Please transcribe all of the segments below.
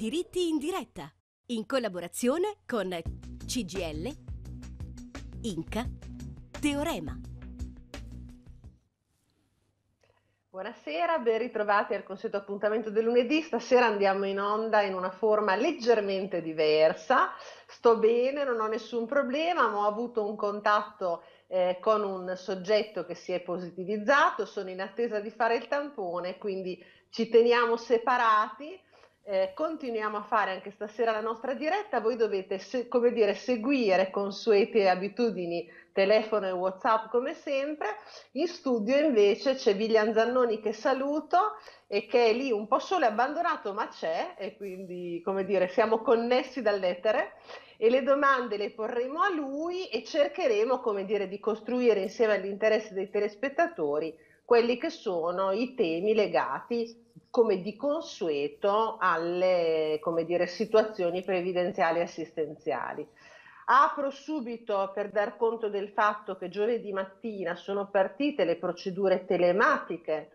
Diritti in diretta, in collaborazione con CGL, Inca, Teorema. Buonasera, ben ritrovati al consueto appuntamento del lunedì. Stasera andiamo in onda in una forma leggermente diversa. Sto bene, non ho nessun problema, ma ho avuto un contatto eh, con un soggetto che si è positivizzato, sono in attesa di fare il tampone, quindi ci teniamo separati eh, continuiamo a fare anche stasera la nostra diretta, voi dovete se, come dire, seguire consuete abitudini telefono e whatsapp come sempre, in studio invece c'è Viglian Zannoni che saluto e che è lì un po' solo e abbandonato ma c'è e quindi come dire siamo connessi dall'etere. E le domande le porremo a lui e cercheremo come dire di costruire insieme all'interesse dei telespettatori quelli che sono i temi legati come di consueto alle come dire, situazioni previdenziali e assistenziali. Apro subito per dar conto del fatto che giovedì mattina sono partite le procedure telematiche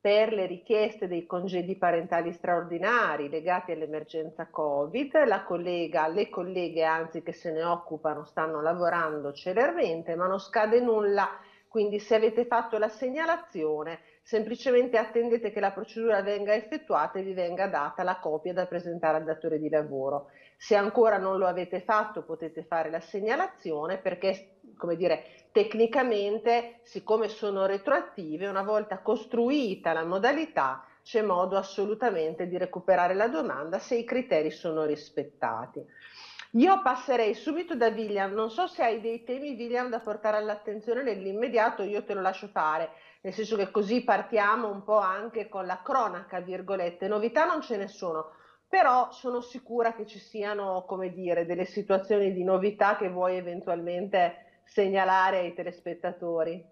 per le richieste dei congedi parentali straordinari legati all'emergenza Covid. La collega, le colleghe anzi che se ne occupano stanno lavorando celermente, ma non scade nulla, quindi se avete fatto la segnalazione semplicemente attendete che la procedura venga effettuata e vi venga data la copia da presentare al datore di lavoro. Se ancora non lo avete fatto potete fare la segnalazione perché, come dire, tecnicamente, siccome sono retroattive, una volta costruita la modalità, c'è modo assolutamente di recuperare la domanda se i criteri sono rispettati. Io passerei subito da William, non so se hai dei temi William da portare all'attenzione nell'immediato, io te lo lascio fare nel senso che così partiamo un po' anche con la cronaca, virgolette. Novità non ce ne sono, però sono sicura che ci siano, come dire, delle situazioni di novità che vuoi eventualmente segnalare ai telespettatori.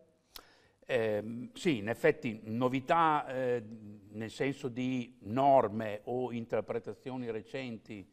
Eh, sì, in effetti novità eh, nel senso di norme o interpretazioni recenti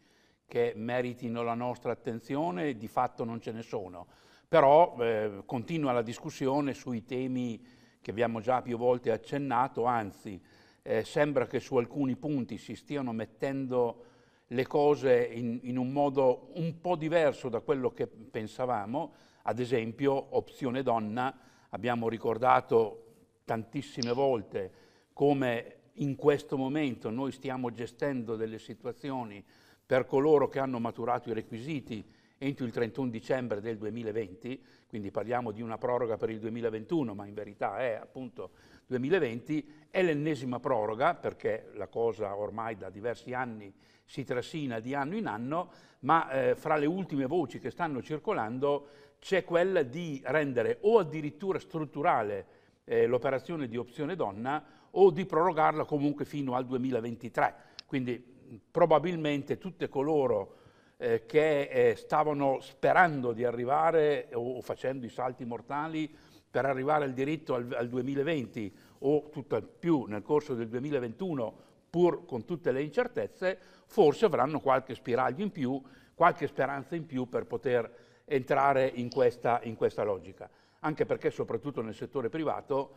che meritino la nostra attenzione, di fatto non ce ne sono, però eh, continua la discussione sui temi che abbiamo già più volte accennato, anzi eh, sembra che su alcuni punti si stiano mettendo le cose in, in, un modo un po' diverso da quello che pensavamo, ad esempio opzione donna, abbiamo ricordato tantissime volte come in questo momento noi stiamo gestendo delle situazioni per coloro che hanno maturato i requisiti entro il 31 dicembre del 2020, quindi parliamo di una proroga per il 2021, ma in verità è appunto 2020, è l'ennesima proroga perché la cosa ormai da diversi anni si trascina di anno in anno, ma eh, fra le ultime voci che stanno circolando c'è quella di rendere o addirittura strutturale eh, l'operazione di opzione donna o di prorogarla comunque fino al 2023. Quindi probabilmente tutte coloro eh, che eh, stavano sperando di arrivare o, o, facendo i salti mortali per arrivare al diritto al, al 2020 o tutt'al più nel corso del 2021 pur con tutte le incertezze, forse avranno qualche spiraglio in più, qualche speranza in più per poter entrare in questa, in questa logica. Anche perché soprattutto nel settore privato,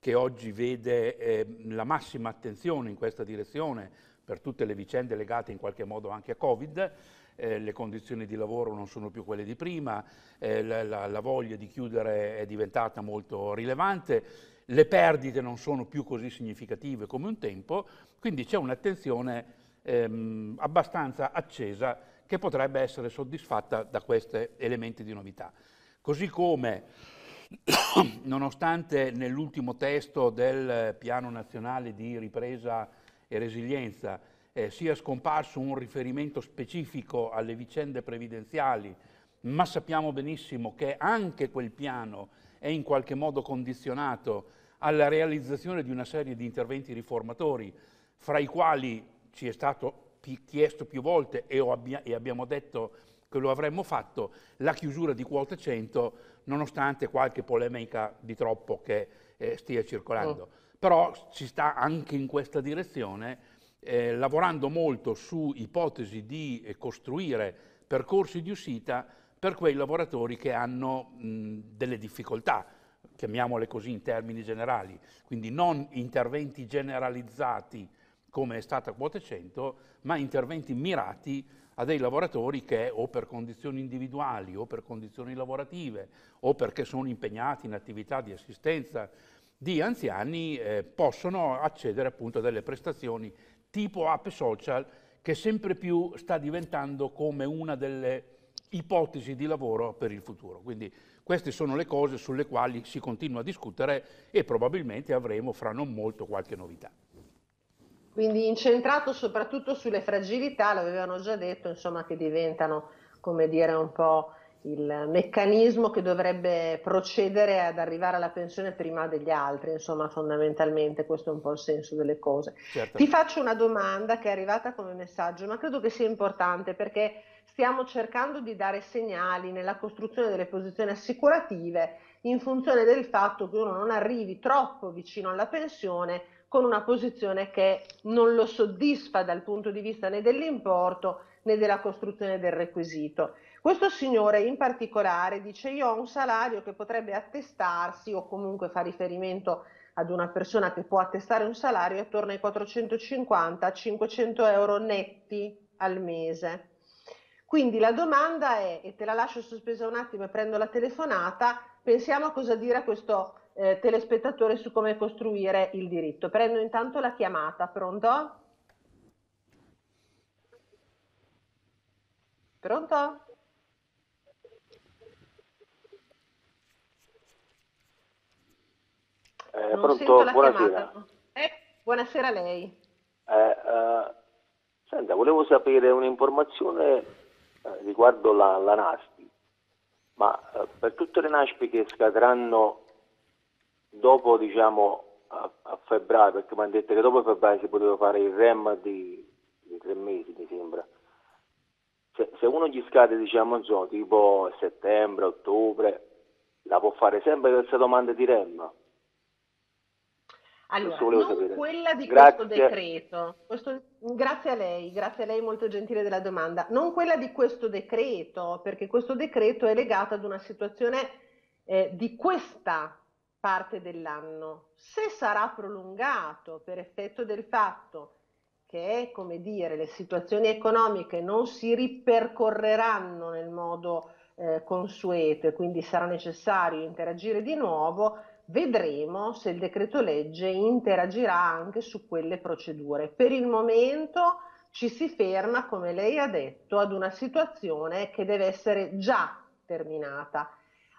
che oggi vede eh, la massima attenzione in questa direzione per tutte le vicende legate in qualche modo anche a Covid, eh, le condizioni di lavoro non sono più quelle di prima, eh, la, la, la voglia di chiudere è diventata molto rilevante, le perdite non sono più così significative come un tempo, quindi c'è un'attenzione ehm, abbastanza accesa che potrebbe essere soddisfatta da questi elementi di novità. Così come, nonostante nell'ultimo testo del Piano Nazionale di Ripresa e Resilienza eh, sia scomparso un riferimento specifico alle vicende previdenziali, ma sappiamo benissimo che anche quel piano è in qualche modo condizionato alla realizzazione di una serie di interventi riformatori, fra i quali ci è stato chiesto più volte e, abbia, e abbiamo detto che lo avremmo fatto, la chiusura di quota 100, nonostante qualche polemica di troppo che eh, stia circolando. Oh. Però si sta anche in questa direzione eh, lavorando molto su ipotesi di eh, costruire percorsi di uscita per quei lavoratori che hanno mh, delle difficoltà, chiamiamole così in termini generali, quindi non interventi generalizzati come è stata quota 100, ma interventi mirati a dei lavoratori che o per condizioni individuali o per condizioni lavorative o perché sono impegnati in attività di assistenza di anziani eh, possono accedere appunto a delle prestazioni tipo app social che sempre più sta diventando come una delle ipotesi di lavoro per il futuro. Quindi queste sono le cose sulle quali si continua a discutere e probabilmente avremo fra non molto qualche novità. Quindi incentrato soprattutto sulle fragilità, l'avevano già detto, insomma, che diventano, come dire, un po' il meccanismo che dovrebbe procedere ad arrivare alla pensione prima degli altri, insomma, fondamentalmente questo è un po' il senso delle cose. Certo. Ti faccio una domanda che è arrivata come messaggio, ma credo che sia importante perché stiamo cercando di dare segnali nella costruzione delle posizioni assicurative in funzione del fatto che uno non arrivi troppo vicino alla pensione con una posizione che non lo soddisfa dal punto di vista né dell'importo né della costruzione del requisito. Questo signore in particolare dice io ho un salario che potrebbe attestarsi o comunque fa riferimento ad una persona che può attestare un salario attorno ai 450-500 euro netti al mese. Quindi la domanda è, e te la lascio sospesa un attimo e prendo la telefonata, pensiamo a cosa dire a questo eh, telespettatore su come costruire il diritto. Prendo intanto la chiamata, pronto? Pronto? Eh, pronto, buonasera. Eh, buonasera a lei. Eh, eh, senta, volevo sapere un'informazione eh, riguardo la, la NASPI, ma eh, per tutte le NASPI che scadranno dopo diciamo a, a, febbraio, perché mi hanno detto che dopo febbraio si poteva fare il REM di, di tre mesi, mi sembra. Se, se uno gli scade, diciamo, insomma, tipo settembre, ottobre, la può fare sempre questa domanda di REM? Allora, non sapere. quella di grazie. questo decreto, questo, grazie a lei, grazie a lei molto gentile della domanda, non quella di questo decreto, perché questo decreto è legato ad una situazione eh, di questa parte dell'anno. Se sarà prolungato per effetto del fatto che, come dire, le situazioni economiche non si ripercorreranno nel modo eh, consueto e quindi sarà necessario interagire di nuovo, vedremo se il decreto legge interagirà anche su quelle procedure. Per il momento ci si ferma, come lei ha detto, ad una situazione che deve essere già terminata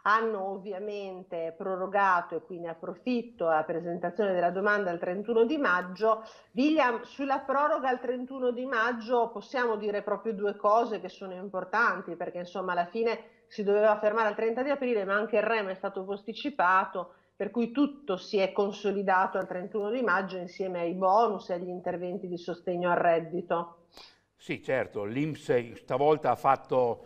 hanno ovviamente prorogato e quindi approfitto alla presentazione della domanda al 31 di maggio. William, sulla proroga al 31 di maggio possiamo dire proprio due cose che sono importanti perché insomma alla fine si doveva fermare al 30 di aprile ma anche il REM è stato posticipato per cui tutto si è consolidato al 31 di maggio insieme ai bonus e agli interventi di sostegno al reddito. Sì, certo, l'Inps stavolta ha fatto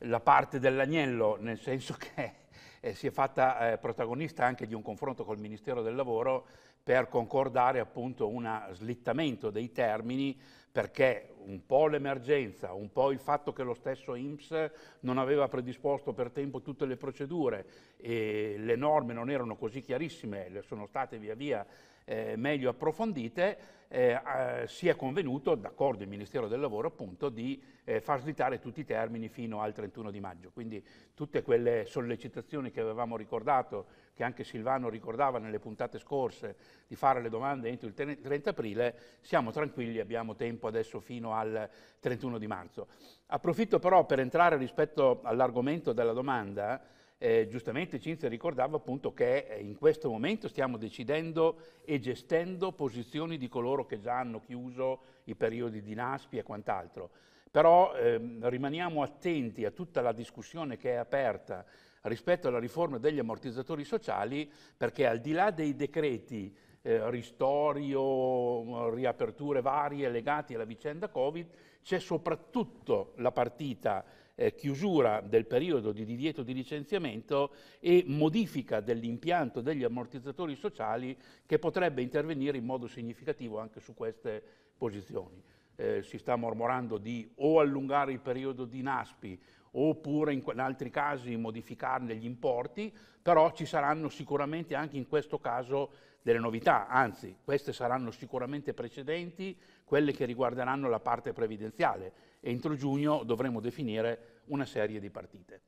la parte dell'agnello, nel senso che eh, si è fatta eh, protagonista anche di un confronto col Ministero del Lavoro per concordare appunto un slittamento dei termini perché un po' l'emergenza, un po' il fatto che lo stesso INPS non aveva predisposto per tempo tutte le procedure e le norme non erano così chiarissime, sono state via via eh, meglio approfondite, eh, eh, si è convenuto, d'accordo il Ministero del Lavoro appunto, di eh, far slittare tutti i termini fino al 31 di maggio. Quindi tutte quelle sollecitazioni che avevamo ricordato, che anche Silvano ricordava nelle puntate scorse, di fare le domande entro il 30 aprile, siamo tranquilli, abbiamo tempo adesso fino al 31 di marzo. Approfitto però per entrare rispetto all'argomento della domanda, eh, giustamente Cinzia ricordava appunto che eh, in questo momento stiamo decidendo e gestendo posizioni di coloro che già hanno chiuso i periodi di NASPI e quant'altro. Però ehm, rimaniamo attenti a tutta la discussione che è aperta rispetto alla riforma degli ammortizzatori sociali perché al di là dei decreti eh, ristori riaperture varie legate alla vicenda Covid, c'è soprattutto la partita eh, chiusura del periodo di divieto di licenziamento e modifica dell'impianto degli ammortizzatori sociali che potrebbe intervenire in modo significativo anche su queste posizioni. Eh, si sta mormorando di o allungare il periodo di NASPI oppure in, in altri casi modificarne gli importi, però ci saranno sicuramente anche in questo caso delle novità, anzi queste saranno sicuramente precedenti, quelle che riguarderanno la parte previdenziale. Entro giugno dovremo definire una serie di partite.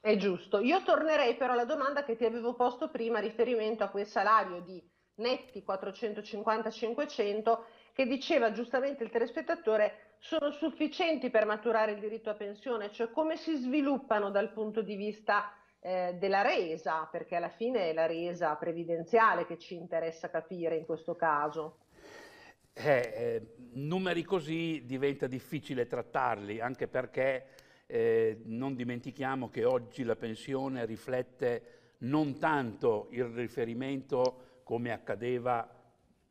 È giusto. Io tornerei però alla domanda che ti avevo posto prima, riferimento a quel salario di netti 450-500 che diceva giustamente il telespettatore sono sufficienti per maturare il diritto a pensione, cioè come si sviluppano dal punto di vista eh, della resa, perché alla fine è la resa previdenziale che ci interessa capire in questo caso. Eh, eh, numeri così diventa difficile trattarli, anche perché eh, non dimentichiamo che oggi la pensione riflette non tanto il riferimento, come accadeva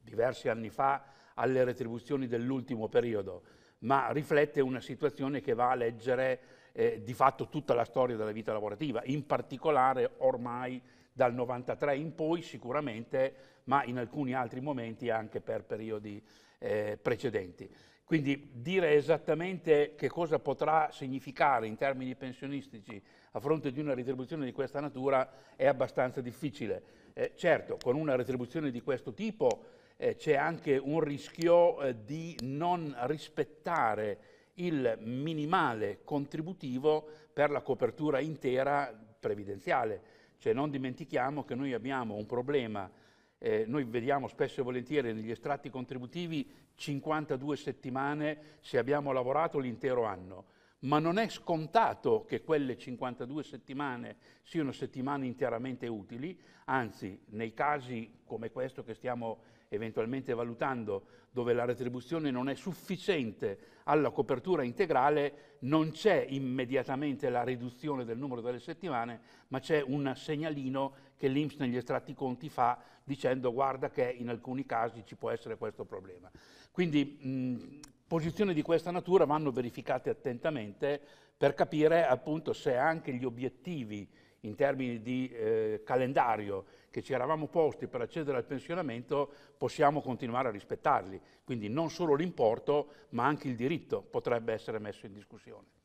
diversi anni fa, alle retribuzioni dell'ultimo periodo, ma riflette una situazione che va a leggere eh, di fatto tutta la storia della vita lavorativa, in particolare ormai dal 93 in poi sicuramente, ma in alcuni altri momenti anche per periodi eh, precedenti. Quindi dire esattamente che cosa potrà significare in termini pensionistici a fronte di una retribuzione di questa natura è abbastanza difficile. Eh, certo, con una retribuzione di questo tipo eh, c'è anche un rischio eh, di non rispettare il minimale contributivo per la copertura intera previdenziale. Cioè non dimentichiamo che noi abbiamo un problema eh, noi vediamo spesso e volentieri negli estratti contributivi 52 settimane se abbiamo lavorato l'intero anno, ma non è scontato che quelle 52 settimane siano settimane interamente utili, anzi nei casi come questo che stiamo eventualmente valutando, dove la retribuzione non è sufficiente alla copertura integrale, non c'è immediatamente la riduzione del numero delle settimane, ma c'è un segnalino che l'Inps negli estratti conti fa dicendo guarda che in alcuni casi ci può essere questo problema. Quindi mh, posizioni di questa natura vanno verificate attentamente per capire appunto se anche gli obiettivi in termini di eh, calendario che ci eravamo posti per accedere al pensionamento possiamo continuare a rispettarli. Quindi non solo l'importo, ma anche il diritto potrebbe essere messo in discussione.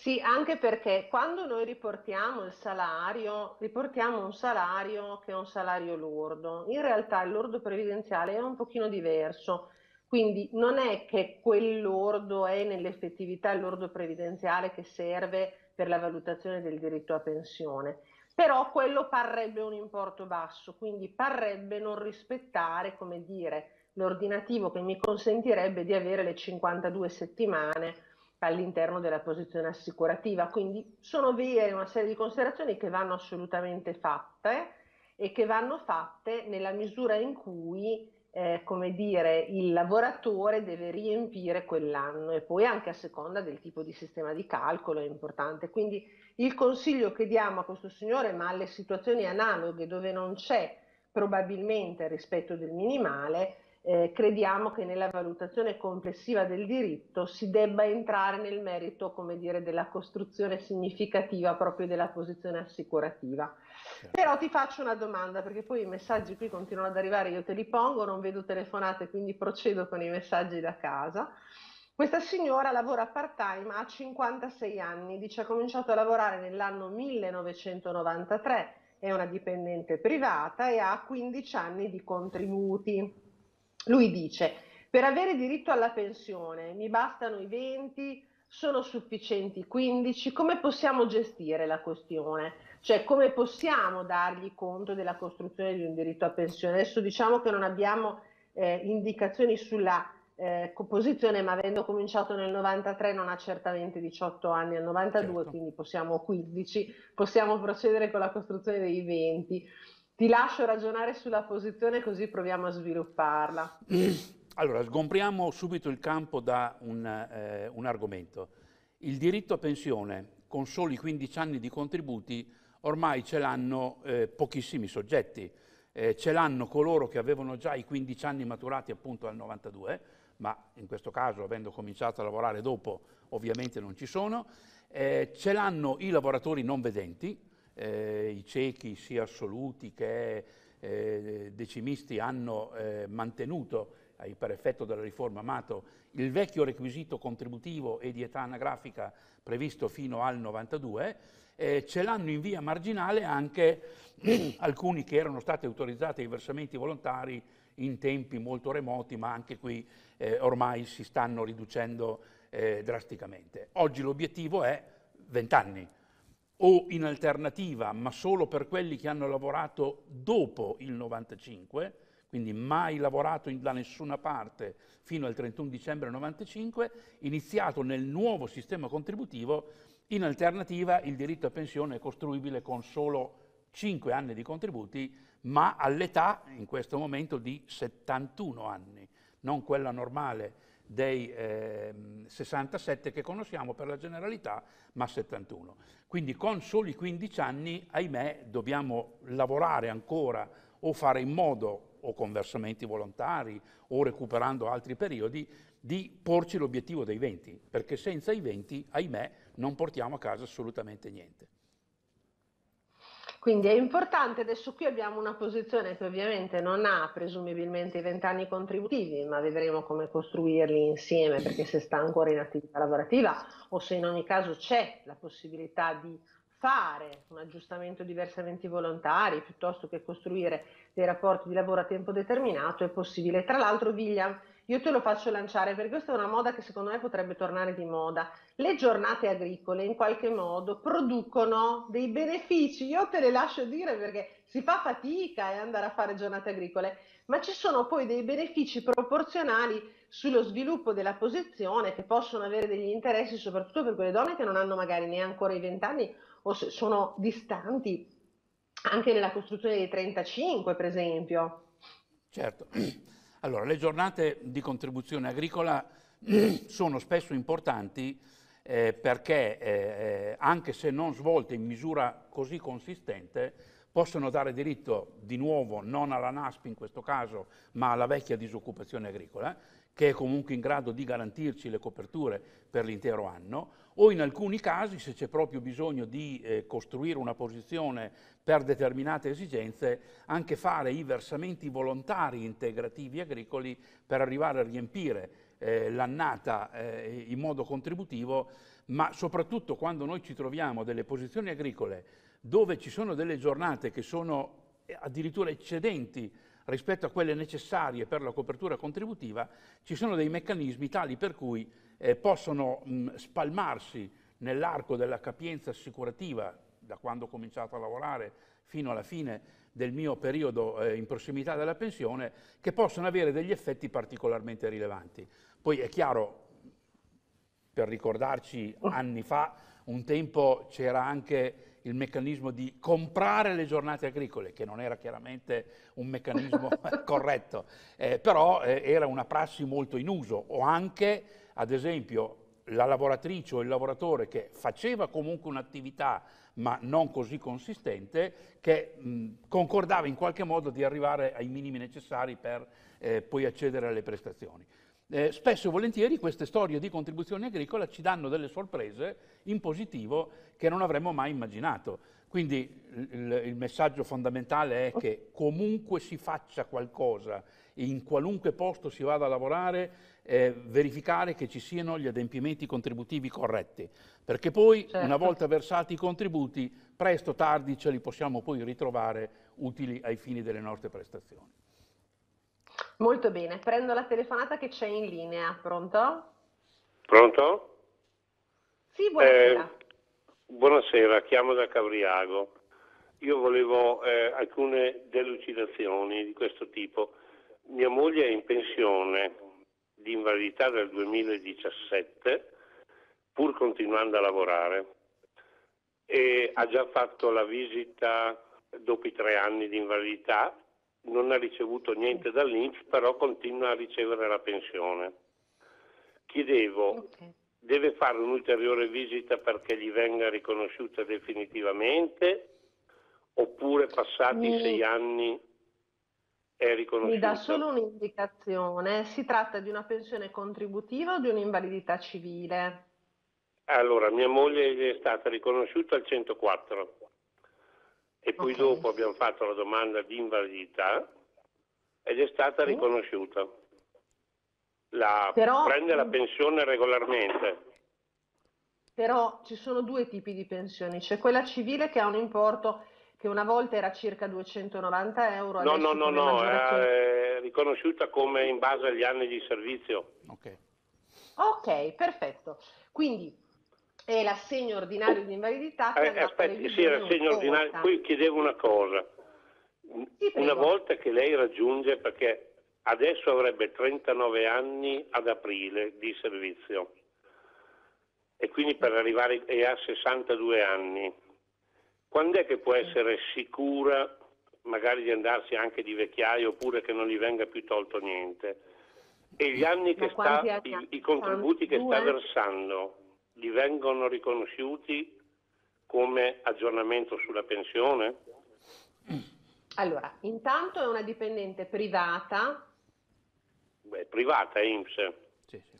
Sì, anche perché quando noi riportiamo il salario, riportiamo un salario che è un salario lordo. In realtà il lordo previdenziale è un pochino diverso. Quindi non è che quel lordo è nell'effettività il lordo previdenziale che serve per la valutazione del diritto a pensione, però quello parrebbe un importo basso, quindi parrebbe non rispettare, come dire, l'ordinativo che mi consentirebbe di avere le 52 settimane all'interno della posizione assicurativa. Quindi sono vere una serie di considerazioni che vanno assolutamente fatte e che vanno fatte nella misura in cui eh, come dire, il lavoratore deve riempire quell'anno e poi anche a seconda del tipo di sistema di calcolo è importante. Quindi il consiglio che diamo a questo signore, ma alle situazioni analoghe dove non c'è probabilmente il rispetto del minimale, eh, crediamo che nella valutazione complessiva del diritto si debba entrare nel merito, come dire, della costruzione significativa proprio della posizione assicurativa. Certo. Però ti faccio una domanda, perché poi i messaggi qui continuano ad arrivare, io te li pongo, non vedo telefonate, quindi procedo con i messaggi da casa. Questa signora lavora part-time, ha 56 anni, dice ha cominciato a lavorare nell'anno 1993, è una dipendente privata e ha 15 anni di contributi. Lui dice, per avere diritto alla pensione mi bastano i 20, sono sufficienti 15, come possiamo gestire la questione? Cioè come possiamo dargli conto della costruzione di un diritto a pensione? Adesso diciamo che non abbiamo eh, indicazioni sulla eh, composizione, ma avendo cominciato nel 93 non ha certamente 18 anni al 92, certo. quindi possiamo 15, possiamo procedere con la costruzione dei 20. Ti lascio ragionare sulla posizione così proviamo a svilupparla. Allora, sgombriamo subito il campo da un, eh, un argomento. Il diritto a pensione con soli 15 anni di contributi ormai ce l'hanno eh, pochissimi soggetti. Eh, ce l'hanno coloro che avevano già i 15 anni maturati appunto al 92, ma in questo caso avendo cominciato a lavorare dopo ovviamente non ci sono. Eh, ce l'hanno i lavoratori non vedenti, eh, i ciechi sia assoluti che eh, decimisti hanno eh, mantenuto per effetto della riforma Amato, il vecchio requisito contributivo e di età anagrafica previsto fino al 92, eh, ce l'hanno in via marginale anche alcuni che erano stati autorizzati ai versamenti volontari in tempi molto remoti, ma anche qui eh, ormai si stanno riducendo eh, drasticamente. Oggi l'obiettivo è 20 anni o in alternativa, ma solo per quelli che hanno lavorato dopo il 95, quindi mai lavorato in, da nessuna parte fino al 31 dicembre 95, iniziato nel nuovo sistema contributivo, in alternativa il diritto a pensione è costruibile con solo 5 anni di contributi, ma all'età in questo momento di 71 anni, non quella normale dei eh, 67 che conosciamo per la generalità, ma 71. Quindi con soli 15 anni, ahimè, dobbiamo lavorare ancora o fare in modo, o con versamenti volontari, o recuperando altri periodi, di porci l'obiettivo dei 20, perché senza i 20, ahimè, non portiamo a casa assolutamente niente. Quindi è importante, adesso qui abbiamo una posizione che ovviamente non ha presumibilmente i vent'anni contributivi, ma vedremo come costruirli insieme perché se sta ancora in attività lavorativa o se in ogni caso c'è la possibilità di fare un aggiustamento di versamenti volontari piuttosto che costruire dei rapporti di lavoro a tempo determinato è possibile. Tra l'altro, William, io te lo faccio lanciare perché questa è una moda che secondo me potrebbe tornare di moda. Le giornate agricole in qualche modo producono dei benefici, io te le lascio dire perché si fa fatica a andare a fare giornate agricole, ma ci sono poi dei benefici proporzionali sullo sviluppo della posizione che possono avere degli interessi soprattutto per quelle donne che non hanno magari neanche i 20 anni o sono distanti anche nella costruzione dei 35 per esempio. Certo. Allora, le giornate di contribuzione agricola sono spesso importanti eh, perché, eh, eh, anche se non svolte in misura così consistente, possono dare diritto di nuovo non alla NASP in questo caso, ma alla vecchia disoccupazione agricola, che è comunque in grado di garantirci le coperture per l'intero anno, o in alcuni casi, se c'è proprio bisogno di eh, costruire una posizione per determinate esigenze, anche fare i versamenti volontari integrativi agricoli per arrivare a riempire eh, l'annata eh, in modo contributivo, ma soprattutto quando noi ci troviamo delle posizioni agricole dove ci sono delle giornate che sono addirittura eccedenti rispetto a quelle necessarie per la copertura contributiva, ci sono dei meccanismi tali per cui eh, possono mh, spalmarsi nell'arco della capienza assicurativa, da quando ho cominciato a lavorare fino alla fine del mio periodo eh, in prossimità della pensione, che possono avere degli effetti particolarmente rilevanti. Poi è chiaro, per ricordarci anni fa, un tempo c'era anche il meccanismo di comprare le giornate agricole, che non era chiaramente un meccanismo corretto, eh, però eh, era una prassi molto in uso, o anche, ad esempio, la lavoratrice o il lavoratore che faceva comunque un'attività ma non così consistente, che mh, concordava in qualche modo di arrivare ai minimi necessari per eh, poi accedere alle prestazioni. Eh, spesso e volentieri queste storie di contribuzione agricola ci danno delle sorprese in positivo che non avremmo mai immaginato. Quindi il, il messaggio fondamentale è che comunque si faccia qualcosa, in qualunque posto si vada a lavorare, eh, verificare che ci siano gli adempimenti contributivi corretti, perché poi certo. una volta versati i contributi, presto o tardi ce li possiamo poi ritrovare utili ai fini delle nostre prestazioni. Molto bene, prendo la telefonata che c'è in linea. Pronto? Pronto? Sì, buonasera. Eh, buonasera, chiamo da Cavriago. Io volevo eh, alcune delucidazioni di questo tipo. Mia moglie è in pensione di invalidità del 2017, pur continuando a lavorare, e ha già fatto la visita dopo i tre anni di invalidità non ha ricevuto niente dall'Inps, però continua a ricevere la pensione. Chiedevo, okay. deve fare un'ulteriore visita perché gli venga riconosciuta definitivamente oppure passati Mi... sei anni è riconosciuta? Mi dà solo un'indicazione, si tratta di una pensione contributiva o di un'invalidità civile? Allora, mia moglie è stata riconosciuta al 104 e poi okay. dopo abbiamo fatto la domanda di invalidità ed è stata riconosciuta. la, Però, prende la pensione regolarmente. Però ci sono due tipi di pensioni, c'è quella civile che ha un importo che una volta era circa 290 euro. No, no, no, no, è riconosciuta come in base agli anni di servizio. Ok, okay perfetto. Quindi è l'assegno ordinario di invalidità che eh, aspetti, sì, l'assegno ordinario. Qui chiedevo una cosa. Sì, una volta che lei raggiunge, perché adesso avrebbe 39 anni ad aprile di servizio, e quindi per arrivare è a 62 anni. Quando è che può essere sicura magari di andarsi anche di vecchiaia oppure che non gli venga più tolto niente? E gli anni che sta, i, i, contributi che sta versando gli vengono riconosciuti come aggiornamento sulla pensione? Allora, intanto è una dipendente privata. Beh, privata, IMSS. Sì, sì.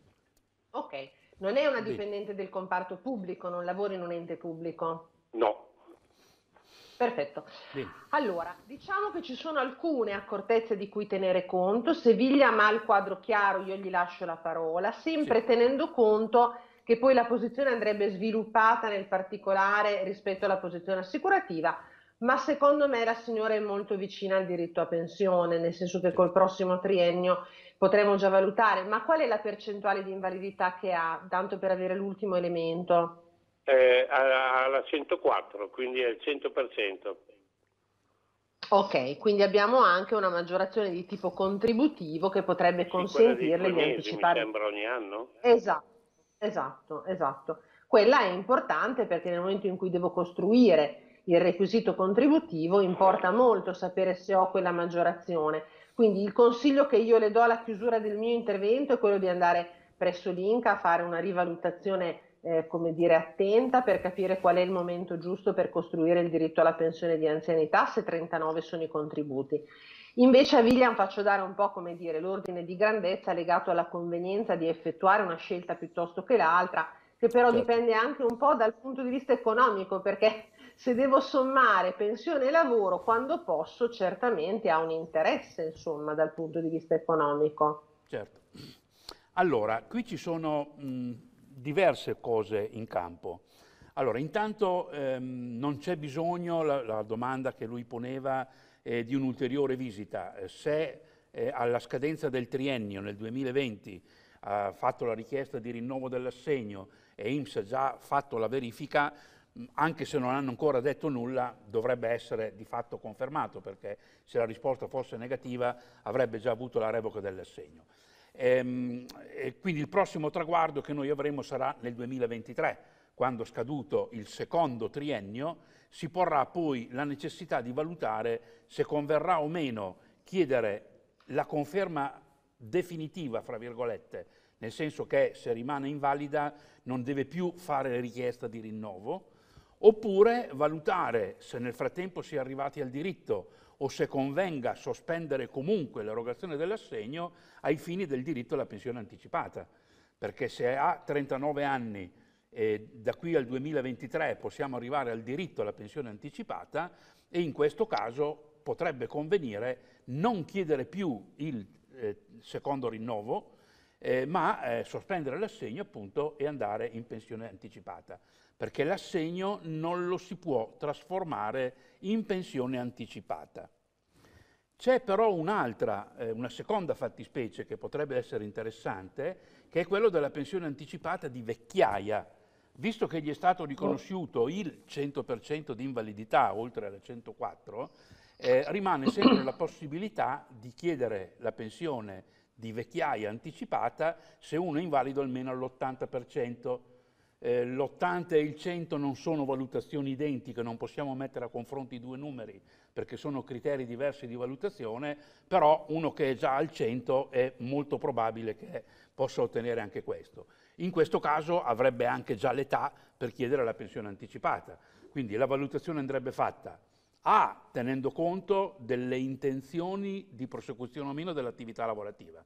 Ok, non è una dipendente del comparto pubblico, non lavora in un ente pubblico? No. Perfetto. Bene. Allora, diciamo che ci sono alcune accortezze di cui tenere conto. Se Viglia ha il quadro chiaro, io gli lascio la parola, sempre sì. tenendo conto che poi la posizione andrebbe sviluppata nel particolare rispetto alla posizione assicurativa, ma secondo me la signora è molto vicina al diritto a pensione, nel senso che col prossimo triennio potremo già valutare, ma qual è la percentuale di invalidità che ha, tanto per avere l'ultimo elemento? Eh, alla 104, quindi è il 100%. Ok, quindi abbiamo anche una maggiorazione di tipo contributivo che potrebbe sì, consentirle di, anticipare. Mi sembra ogni anno? Esatto, esatto, esatto. Quella è importante perché nel momento in cui devo costruire il requisito contributivo importa molto sapere se ho quella maggiorazione quindi il consiglio che io le do alla chiusura del mio intervento è quello di andare presso l'Inca a fare una rivalutazione eh, come dire, attenta per capire qual è il momento giusto per costruire il diritto alla pensione di anzianità, se 39 sono i contributi. Invece a William faccio dare un po' come dire l'ordine di grandezza legato alla convenienza di effettuare una scelta piuttosto che l'altra, che però certo. dipende anche un po' dal punto di vista economico, perché se devo sommare pensione e lavoro quando posso, certamente ha un interesse, insomma, dal punto di vista economico. Certo. Allora, qui ci sono mh, diverse cose in campo. Allora, intanto ehm, non c'è bisogno, la, la, domanda che lui poneva, eh, di un'ulteriore visita. Se eh, alla scadenza del triennio nel 2020 ha fatto la richiesta di rinnovo dell'assegno e IMSS ha già fatto la verifica, anche se non hanno ancora detto nulla, dovrebbe essere di fatto confermato, perché se la risposta fosse negativa avrebbe già avuto la revoca dell'assegno. Ehm, quindi il prossimo traguardo che noi avremo sarà nel 2023, quando scaduto il secondo triennio, si porrà poi la necessità di valutare se converrà o meno chiedere la conferma definitiva, fra virgolette, nel senso che se rimane invalida non deve più fare richiesta di rinnovo, oppure valutare se nel frattempo si è arrivati al diritto o se convenga sospendere comunque l'erogazione dell'assegno ai fini del diritto alla pensione anticipata, perché se ha 39 anni e da qui al 2023 possiamo arrivare al diritto alla pensione anticipata e in questo caso potrebbe convenire non chiedere più il eh, secondo rinnovo, eh, ma eh, sospendere l'assegno appunto e andare in pensione anticipata perché l'assegno non lo si può trasformare in pensione anticipata. C'è però un'altra, eh, una seconda fattispecie che potrebbe essere interessante, che è quello della pensione anticipata di vecchiaia. Visto che gli è stato riconosciuto il 100% di invalidità, oltre alle 104, eh, rimane sempre la possibilità di chiedere la pensione di vecchiaia anticipata se uno è invalido almeno all'80% eh, l'80 e il 100 non sono valutazioni identiche, non possiamo mettere a confronto i due numeri perché sono criteri diversi di valutazione, però uno che è già al 100 è molto probabile che possa ottenere anche questo. In questo caso avrebbe anche già l'età per chiedere la pensione anticipata, quindi la valutazione andrebbe fatta A, tenendo conto delle intenzioni di prosecuzione o meno dell'attività lavorativa.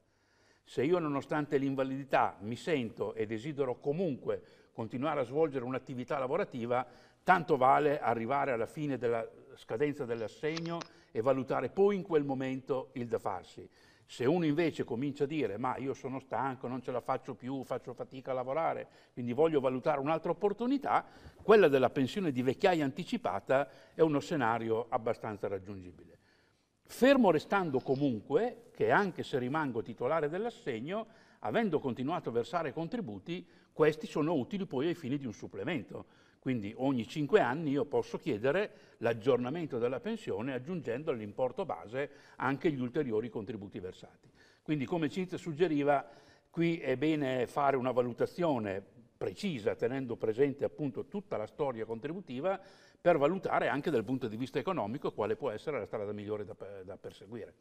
Se io nonostante l'invalidità mi sento e desidero comunque continuare a svolgere un'attività lavorativa, tanto vale arrivare alla fine della scadenza dell'assegno e valutare poi in quel momento il da farsi. Se uno invece comincia a dire ma io sono stanco, non ce la faccio più, faccio fatica a lavorare, quindi voglio valutare un'altra opportunità, quella della pensione di vecchiaia anticipata è uno scenario abbastanza raggiungibile. Fermo restando comunque che anche se rimango titolare dell'assegno, avendo continuato a versare contributi, questi sono utili poi ai fini di un supplemento. Quindi ogni cinque anni io posso chiedere l'aggiornamento della pensione aggiungendo all'importo base anche gli ulteriori contributi versati. Quindi come Cinzia suggeriva, qui è bene fare una valutazione precisa, tenendo presente appunto tutta la storia contributiva, per valutare anche dal punto di vista economico quale può essere la strada migliore da, da perseguire.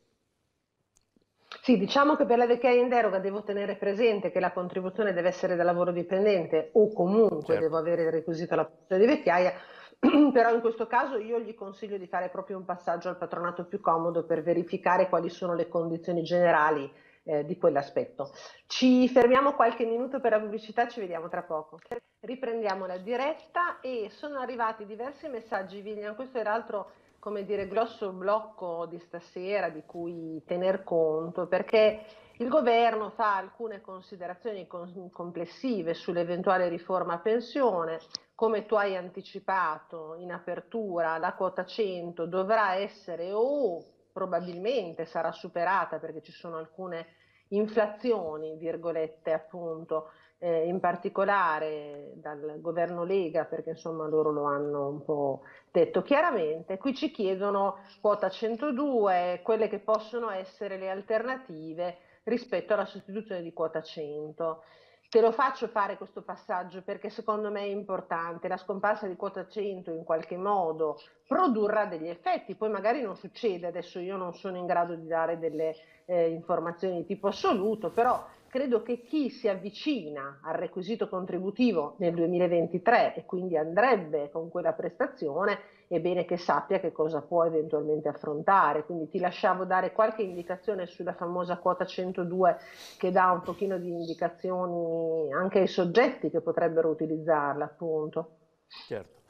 Sì, diciamo che per la vecchiaia in deroga devo tenere presente che la contribuzione deve essere da lavoro dipendente o comunque certo. devo avere il requisito alla pensione di vecchiaia, però in questo caso io gli consiglio di fare proprio un passaggio al patronato più comodo per verificare quali sono le condizioni generali eh, di quell'aspetto. Ci fermiamo qualche minuto per la pubblicità, ci vediamo tra poco. Riprendiamo la diretta e sono arrivati diversi messaggi, William, questo era altro come dire, grosso blocco di stasera di cui tener conto, perché il governo fa alcune considerazioni complessive sull'eventuale riforma pensione, come tu hai anticipato in apertura, la quota 100 dovrà essere o probabilmente sarà superata perché ci sono alcune inflazioni, virgolette appunto, eh, in particolare dal governo Lega, perché insomma loro lo hanno un po' detto chiaramente. Qui ci chiedono quota 102, quelle che possono essere le alternative rispetto alla sostituzione di quota 100. Te lo faccio fare questo passaggio perché secondo me è importante, la scomparsa di quota 100 in qualche modo produrrà degli effetti, poi magari non succede, adesso io non sono in grado di dare delle eh, informazioni di tipo assoluto, però credo che chi si avvicina al requisito contributivo nel 2023 e quindi andrebbe con quella prestazione, è bene che sappia che cosa può eventualmente affrontare. Quindi ti lasciavo dare qualche indicazione sulla famosa quota 102 che dà un pochino di indicazioni anche ai soggetti che potrebbero utilizzarla, appunto. Certo.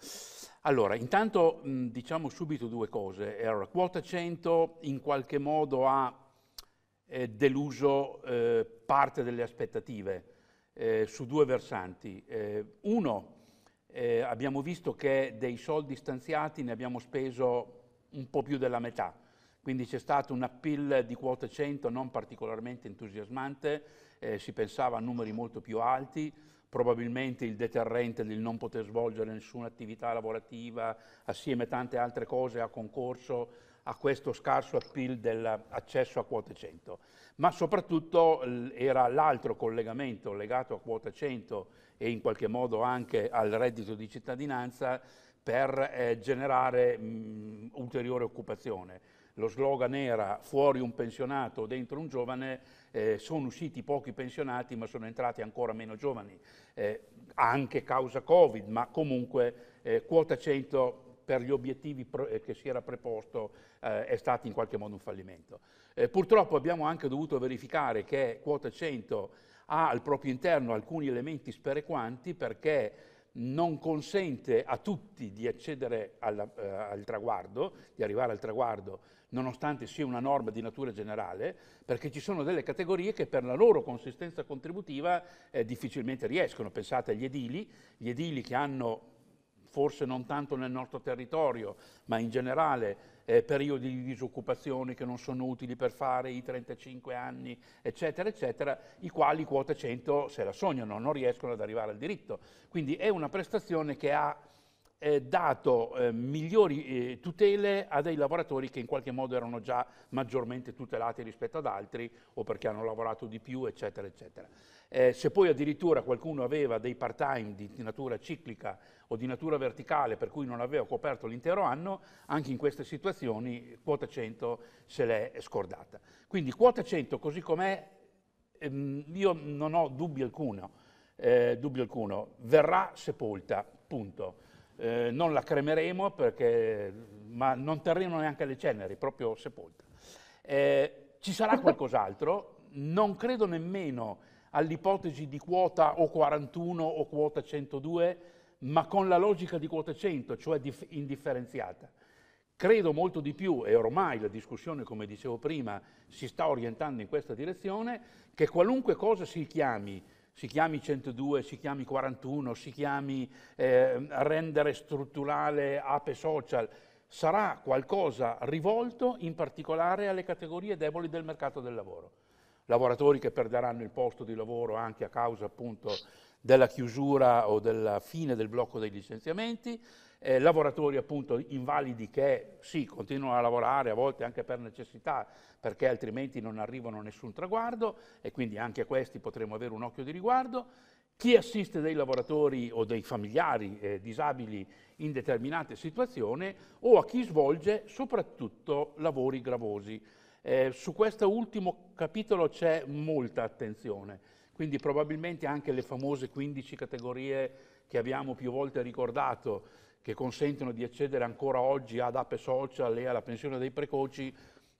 Allora, intanto diciamo subito due cose. Allora, quota 100 in qualche modo ha eh, deluso eh, parte delle aspettative eh, su due versanti. Eh, uno, eh, abbiamo visto che dei soldi stanziati ne abbiamo speso un po' più della metà, quindi c'è stato un appeal di quota 100 non particolarmente entusiasmante, eh, si pensava a numeri molto più alti, probabilmente il deterrente del non poter svolgere nessuna attività lavorativa, assieme a tante altre cose, ha concorso a questo scarso appeal dell'accesso a quota 100, ma soprattutto era l'altro collegamento legato a quota 100 e in qualche modo anche al reddito di cittadinanza per eh, generare mh, ulteriore occupazione. Lo slogan era fuori un pensionato, dentro un giovane, eh, sono usciti pochi pensionati ma sono entrati ancora meno giovani, eh, anche causa Covid, ma comunque eh, quota 100 per gli obiettivi eh, che si era preposto eh, è stato in qualche modo un fallimento. Eh, purtroppo abbiamo anche dovuto verificare che quota 100 ha al proprio interno alcuni elementi sperequanti perché non consente a tutti di accedere alla, eh, al traguardo, di arrivare al traguardo, nonostante sia una norma di natura generale, perché ci sono delle categorie che per la loro consistenza contributiva eh, difficilmente riescono. Pensate agli edili, gli edili che hanno forse non tanto nel nostro territorio, ma in generale eh, periodi di disoccupazione che non sono utili per fare i 35 anni, eccetera, eccetera, i quali quota 100 se la sognano, non riescono ad arrivare al diritto. Quindi è una prestazione che ha eh, dato eh, migliori eh, tutele a dei lavoratori che in qualche modo erano già maggiormente tutelati rispetto ad altri o perché hanno lavorato di più, eccetera, eccetera. Eh, se poi addirittura qualcuno aveva dei part-time di, di, natura ciclica o di natura verticale per cui non aveva coperto l'intero anno, anche in queste situazioni quota 100 se l'è scordata. Quindi quota 100 così com'è, ehm, io non ho dubbio alcuno, eh, dubbio alcuno, verrà sepolta, punto. Eh, non la cremeremo perché, ma non terremo neanche le ceneri, proprio sepolta. Eh, ci sarà qualcos'altro? Non credo nemmeno all'ipotesi di quota o 41 o quota 102, ma con la logica di quota 100, cioè indifferenziata. credo molto di più, e ormai la discussione, come dicevo prima, si sta orientando in questa direzione, che qualunque cosa si chiami, si chiami 102, si chiami 41, si chiami eh, rendere strutturale ape social, sarà qualcosa rivolto in particolare alle categorie deboli del mercato del lavoro. Lavoratori che perderanno il posto di lavoro anche a causa appunto della chiusura o della fine del blocco dei licenziamenti, eh, lavoratori appunto invalidi che sì, continuano a lavorare a volte anche per necessità perché altrimenti non arrivano a nessun traguardo e quindi anche a questi potremo avere un occhio di riguardo. Chi assiste dei lavoratori o dei familiari eh, disabili in determinate situazioni o a chi svolge soprattutto lavori gravosi. Eh, su questo ultimo capitolo c'è molta attenzione quindi probabilmente anche le famose 15 categorie che abbiamo più volte ricordato, che consentono di accedere ancora oggi ad ape social e alla pensione dei precoci,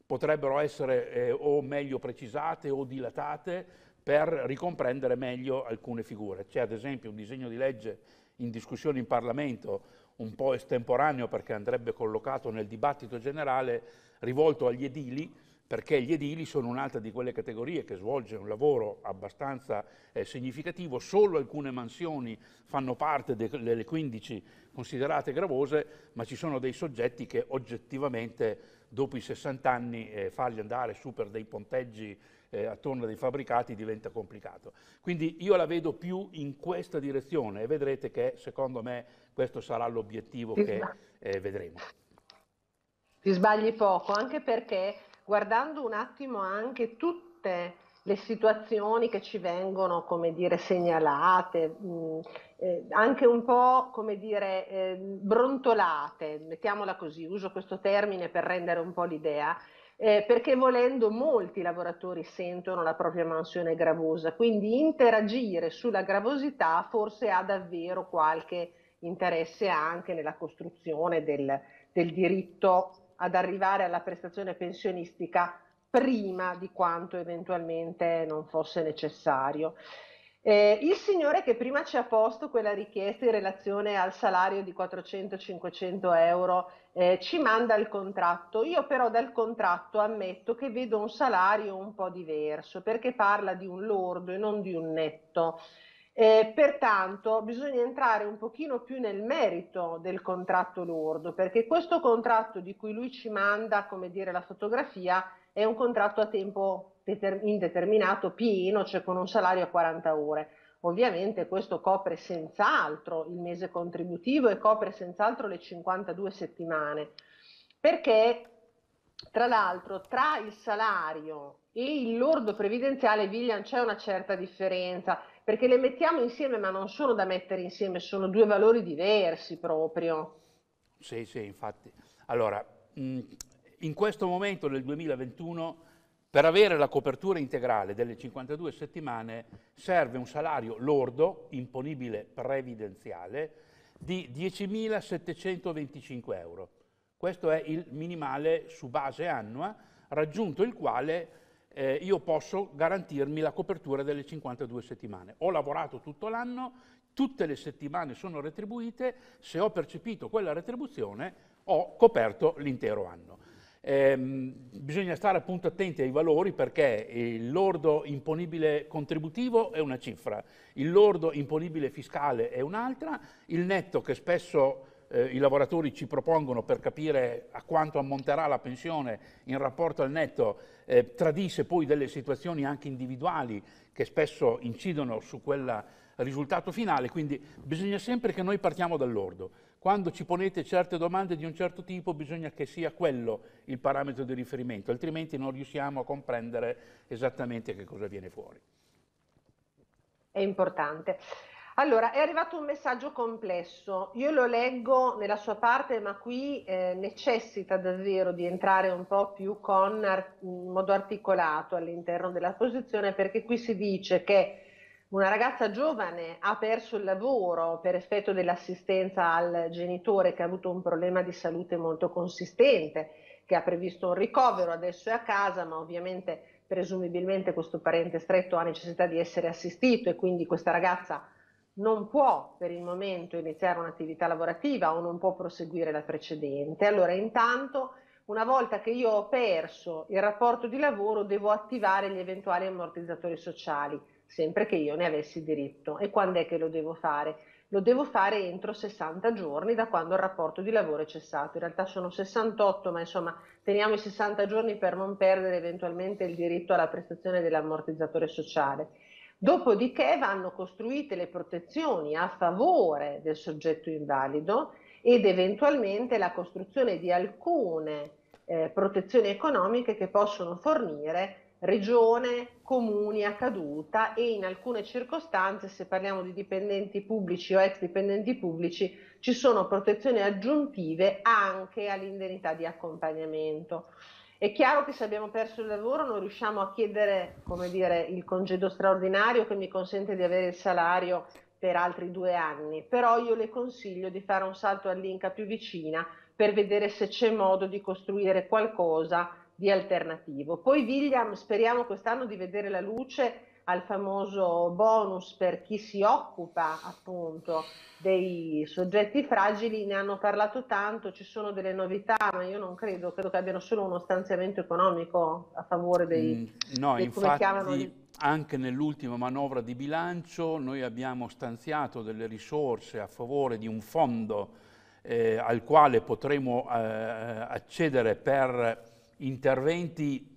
potrebbero essere eh, o meglio precisate o dilatate per ricomprendere meglio alcune figure. C'è ad esempio un disegno di legge in discussione in Parlamento, un po' estemporaneo perché andrebbe collocato nel dibattito generale, rivolto agli edili, perché gli edili sono un'altra di quelle categorie che svolge un lavoro abbastanza eh, significativo, solo alcune mansioni fanno parte de delle 15 considerate gravose, ma ci sono dei soggetti che oggettivamente dopo i 60 anni eh, farli andare su per dei ponteggi eh, attorno a dei fabbricati diventa complicato. Quindi io la vedo più in questa direzione e vedrete che secondo me questo sarà l'obiettivo che eh, vedremo. Ti sbagli poco, anche perché guardando un attimo anche tutte le situazioni che ci vengono, come dire, segnalate, mh, eh, anche un po', come dire, eh, brontolate, mettiamola così, uso questo termine per rendere un po' l'idea, eh, perché volendo molti lavoratori sentono la propria mansione gravosa, quindi interagire sulla gravosità forse ha davvero qualche interesse anche nella costruzione del, del diritto ad arrivare alla prestazione pensionistica prima di quanto eventualmente non fosse necessario. Eh, il signore che prima ci ha posto quella richiesta in relazione al salario di 400-500 euro eh, ci manda il contratto. Io però dal contratto ammetto che vedo un salario un po' diverso perché parla di un lordo e non di un netto. Eh, pertanto bisogna entrare un pochino più nel merito del contratto lordo, perché questo contratto di cui lui ci manda, come dire, la fotografia, è un contratto a tempo indeterminato, pieno, cioè con un salario a 40 ore. Ovviamente questo copre senz'altro il mese contributivo e copre senz'altro le 52 settimane, perché tra l'altro tra il salario e il lordo previdenziale, William, c'è una certa differenza perché le mettiamo insieme ma non sono da mettere insieme, sono due valori diversi proprio. Sì, sì, infatti. Allora, in questo momento nel 2021 per avere la copertura integrale delle 52 settimane serve un salario lordo, imponibile previdenziale, di 10.725 euro. Questo è il minimale su base annua, raggiunto il quale eh, io posso garantirmi la copertura delle 52 settimane. Ho lavorato tutto l'anno, tutte le settimane sono retribuite, se ho percepito quella retribuzione ho coperto l'intero anno. Eh, bisogna stare appunto attenti ai valori perché il lordo imponibile contributivo è una cifra, il lordo imponibile fiscale è un'altra, il netto che spesso eh, i lavoratori ci propongono per capire a quanto ammonterà la pensione in rapporto al netto, eh, tradisce poi delle situazioni anche individuali che spesso incidono su quel risultato finale, quindi bisogna sempre che noi partiamo dall'ordo. Quando ci ponete certe domande di un certo tipo bisogna che sia quello il parametro di riferimento, altrimenti non riusciamo a comprendere esattamente che cosa viene fuori. È importante. Allora, è arrivato un messaggio complesso, io lo leggo nella sua parte, ma qui eh, necessita davvero di entrare un po' più con in modo articolato all'interno della posizione, perché qui si dice che una ragazza giovane ha perso il lavoro per effetto dell'assistenza al genitore che ha avuto un problema di salute molto consistente, che ha previsto un ricovero, adesso è a casa, ma ovviamente presumibilmente questo parente stretto ha necessità di essere assistito e quindi questa ragazza non può per il momento iniziare un'attività lavorativa o non può proseguire la precedente. Allora intanto una volta che io ho perso il rapporto di lavoro devo attivare gli eventuali ammortizzatori sociali, sempre che io ne avessi diritto. E quando è che lo devo fare? Lo devo fare entro 60 giorni da quando il rapporto di lavoro è cessato. In realtà sono 68, ma insomma teniamo i 60 giorni per non perdere eventualmente il diritto alla prestazione dell'ammortizzatore sociale. Dopodiché vanno costruite le protezioni a favore del soggetto invalido ed eventualmente la costruzione di alcune eh, protezioni economiche che possono fornire regione, comuni a caduta e in alcune circostanze, se parliamo di dipendenti pubblici o ex dipendenti pubblici, ci sono protezioni aggiuntive anche all'indennità di accompagnamento. È chiaro che se abbiamo perso il lavoro non riusciamo a chiedere, dire, il congedo straordinario che mi consente di avere il salario per altri due anni, però io le consiglio di fare un salto all'Inca più vicina per vedere se c'è modo di costruire qualcosa di alternativo. Poi William, speriamo quest'anno di vedere la luce al famoso bonus per chi si occupa appunto dei soggetti fragili, ne hanno parlato tanto, ci sono delle novità, ma io non credo, credo che abbiano solo uno stanziamento economico a favore dei... Mm, no, dei, infatti anche nell'ultima manovra di bilancio noi abbiamo stanziato delle risorse a favore di un fondo eh, al quale potremo eh, accedere per interventi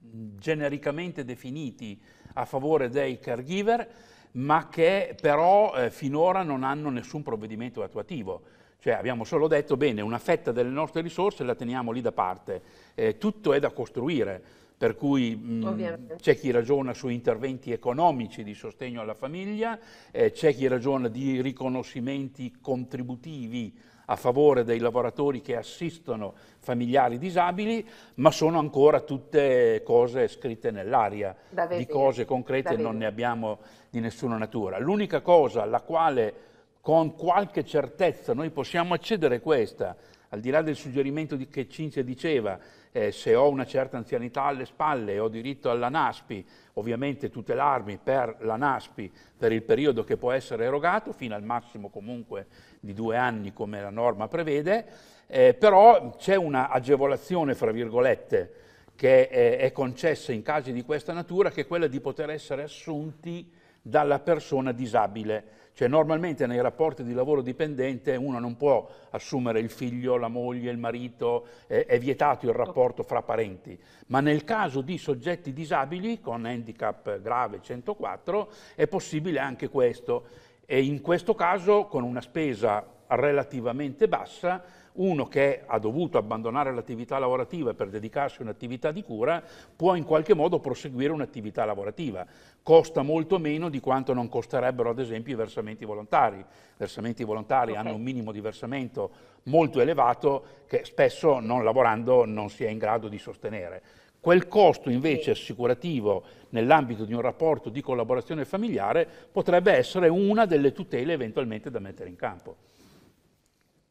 genericamente definiti a favore dei caregiver, ma che però eh, finora non hanno nessun provvedimento attuativo. Cioè abbiamo solo detto, bene, una fetta delle nostre risorse la teniamo lì da parte, eh, tutto è da costruire, per cui mh, c'è chi ragiona su interventi economici di sostegno alla famiglia, eh, c'è chi ragiona di riconoscimenti contributivi a favore dei lavoratori che assistono familiari disabili, ma sono ancora tutte cose scritte nell'aria, di cose concrete non ne abbiamo di nessuna natura. L'unica cosa alla quale con qualche certezza noi possiamo accedere è questa, al di là del suggerimento di che Cinzia diceva, eh, se ho una certa anzianità alle spalle e ho diritto alla NASPI, ovviamente tutelarmi per la NASPI per il periodo che può essere erogato, fino al massimo comunque di due anni come la norma prevede, eh, però c'è una agevolazione, fra virgolette, che è, è concessa in casi di questa natura, che è quella di poter essere assunti dalla persona disabile. Cioè normalmente nei rapporti di lavoro dipendente uno non può assumere il figlio, la moglie, il marito, eh, è vietato il rapporto fra parenti, ma nel caso di soggetti disabili con handicap grave 104 è possibile anche questo. E in questo caso con una spesa relativamente bassa uno che ha dovuto abbandonare l'attività lavorativa per dedicarsi a un'attività di cura può in qualche modo proseguire un'attività lavorativa. Costa molto meno di quanto non costerebbero ad esempio i versamenti volontari. I versamenti volontari okay. hanno un minimo di versamento molto elevato che spesso non lavorando non si è in grado di sostenere. Quel costo invece assicurativo nell'ambito di un rapporto di collaborazione familiare potrebbe essere una delle tutele eventualmente da mettere in campo.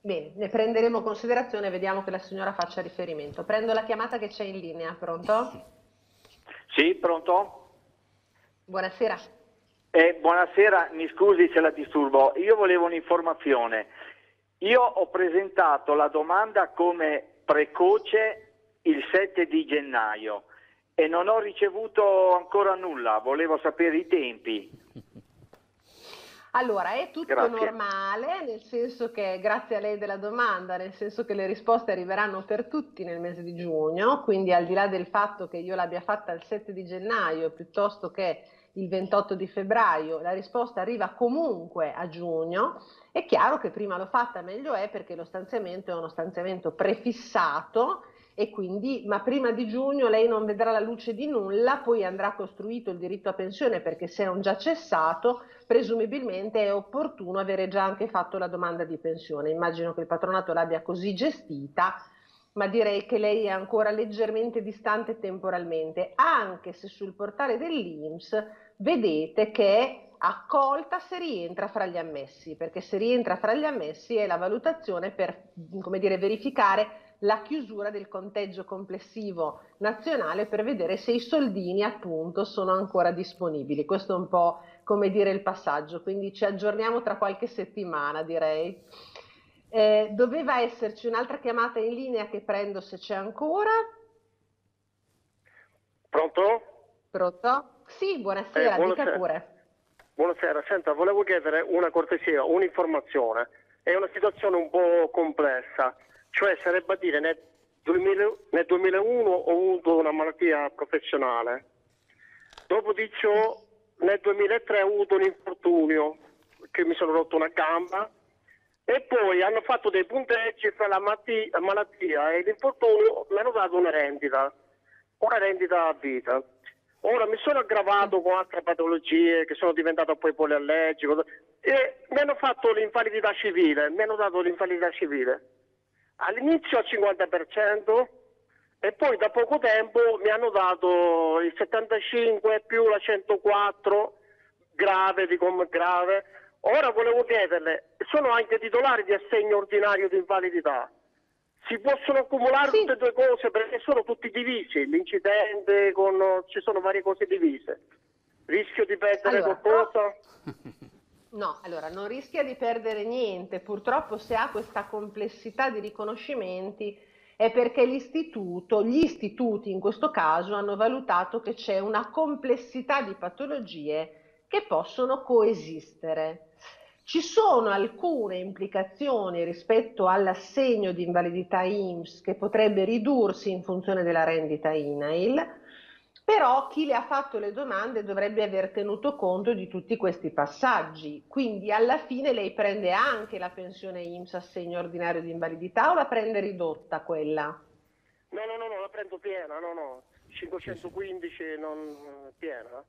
Bene, ne prenderemo considerazione e vediamo che la signora faccia riferimento. Prendo la chiamata che c'è in linea, pronto? Sì, pronto? Buonasera. Eh, buonasera, mi scusi se la disturbo, io volevo un'informazione. Io ho presentato la domanda come precoce il 7 di gennaio e non ho ricevuto ancora nulla, volevo sapere i tempi. Allora, è tutto grazie. normale, nel senso che, grazie a lei della domanda, nel senso che le risposte arriveranno per tutti nel mese di giugno, quindi al di là del fatto che io l'abbia fatta il 7 di gennaio piuttosto che il 28 di febbraio, la risposta arriva comunque a giugno. È chiaro che prima l'ho fatta meglio è perché lo stanziamento è uno stanziamento prefissato e quindi, ma prima di giugno lei non vedrà la luce di nulla, poi andrà costruito il diritto a pensione perché se non già cessato, presumibilmente è opportuno avere già anche fatto la domanda di pensione. Immagino che il patronato l'abbia così gestita, ma direi che lei è ancora leggermente distante temporalmente, anche se sul portale dell'INPS vedete che è accolta se rientra fra gli ammessi, perché se rientra fra gli ammessi è la valutazione per come dire, verificare la chiusura del conteggio complessivo nazionale per vedere se i soldini appunto sono ancora disponibili. Questo è un po' come dire il passaggio, quindi ci aggiorniamo tra qualche settimana direi. Eh, doveva esserci un'altra chiamata in linea che prendo se c'è ancora. Pronto? Pronto? Sì, buonasera, eh, buonasera. dica pure. Buonasera, senta, volevo chiedere una cortesia, un'informazione. È una situazione un po' complessa, cioè sarebbe a dire nel, 2000, nel 2001 ho avuto una malattia professionale, dopo di ciò nel 2003 ho avuto un infortunio che mi sono rotto una gamba e poi hanno fatto dei punteggi fra la malattia e l'infortunio mi hanno dato una rendita, una rendita a vita. Ora mi sono aggravato con altre patologie che sono diventato poi poliallergico e mi hanno fatto l'invalidità civile, mi hanno dato l'invalidità civile. All'inizio al 50% e poi da poco tempo mi hanno dato il 75 più la 104 grave, di come grave. Ora volevo chiederle, sono anche titolari di assegno ordinario di invalidità? si possono accumulare sì. tutte e due cose perché sono tutti divisi, l'incidente, con, ci sono varie cose divise. Rischio di perdere allora, qualcosa? No, allora non rischia di perdere niente, purtroppo se ha questa complessità di riconoscimenti è perché l'istituto, gli istituti in questo caso hanno valutato che c'è una complessità di patologie che possono coesistere. Ci sono alcune implicazioni rispetto all'assegno di invalidità IMSS che potrebbe ridursi in funzione della rendita INAIL, però chi le ha fatto le domande dovrebbe aver tenuto conto di tutti questi passaggi. Quindi alla fine lei prende anche la pensione IMSS assegno ordinario di invalidità o la prende ridotta quella? No, no, no, no la prendo piena, no, no, 515 non piena.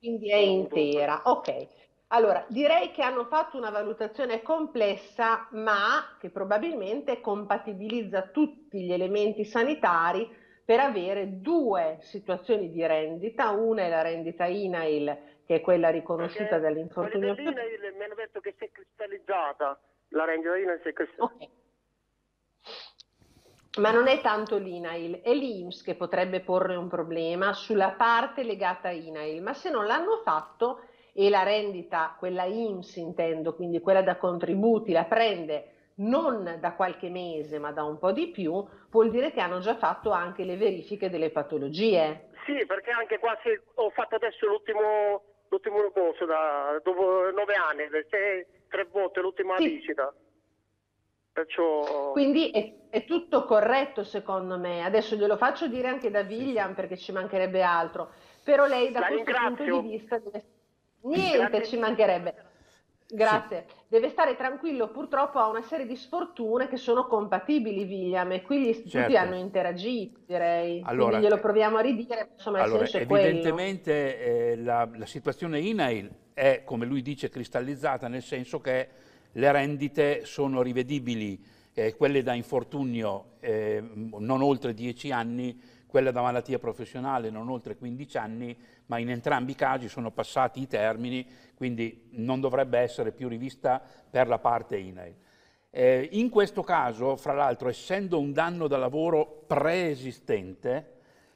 Quindi è intera, ok. Allora, direi che hanno fatto una valutazione complessa, ma che probabilmente compatibilizza tutti gli elementi sanitari per avere due situazioni di rendita. Una è la rendita INAIL, che è quella riconosciuta dall'infortunio. Mi hanno detto che si è cristallizzata, la rendita INAIL si è cristallizzata. Okay. Ma non è tanto l'INAIL, è l'IMS che potrebbe porre un problema sulla parte legata a INAIL, ma se non l'hanno fatto e la rendita, quella IMSS intendo, quindi quella da contributi, la prende non da qualche mese ma da un po' di più, vuol dire che hanno già fatto anche le verifiche delle patologie. Sì, perché anche quasi ho fatto adesso l'ultimo, l'ultimo corso da, dopo nove anni, sei, tre volte l'ultima sì. visita. Perciò... Quindi è, è, tutto corretto secondo me. Adesso glielo faccio dire anche da William perché ci mancherebbe altro. Però lei da La questo ringrazio. punto di vista deve Niente, ci mancherebbe. Grazie. Sì. Deve stare tranquillo, purtroppo ha una serie di sfortune che sono compatibili, William, e qui gli istituti certo. hanno interagito, direi. Allora, Quindi glielo proviamo a ridire, insomma allora, il senso è Evidentemente eh, la, la, situazione INAIL è, come lui dice, cristallizzata, nel senso che le rendite sono rivedibili, eh, quelle da infortunio eh, non oltre 10 anni, quelle da malattia professionale non oltre 15 anni, ma in entrambi i casi sono passati i termini, quindi non dovrebbe essere più rivista per la parte INAIL. Eh, in questo caso, fra l'altro, essendo un danno da lavoro preesistente,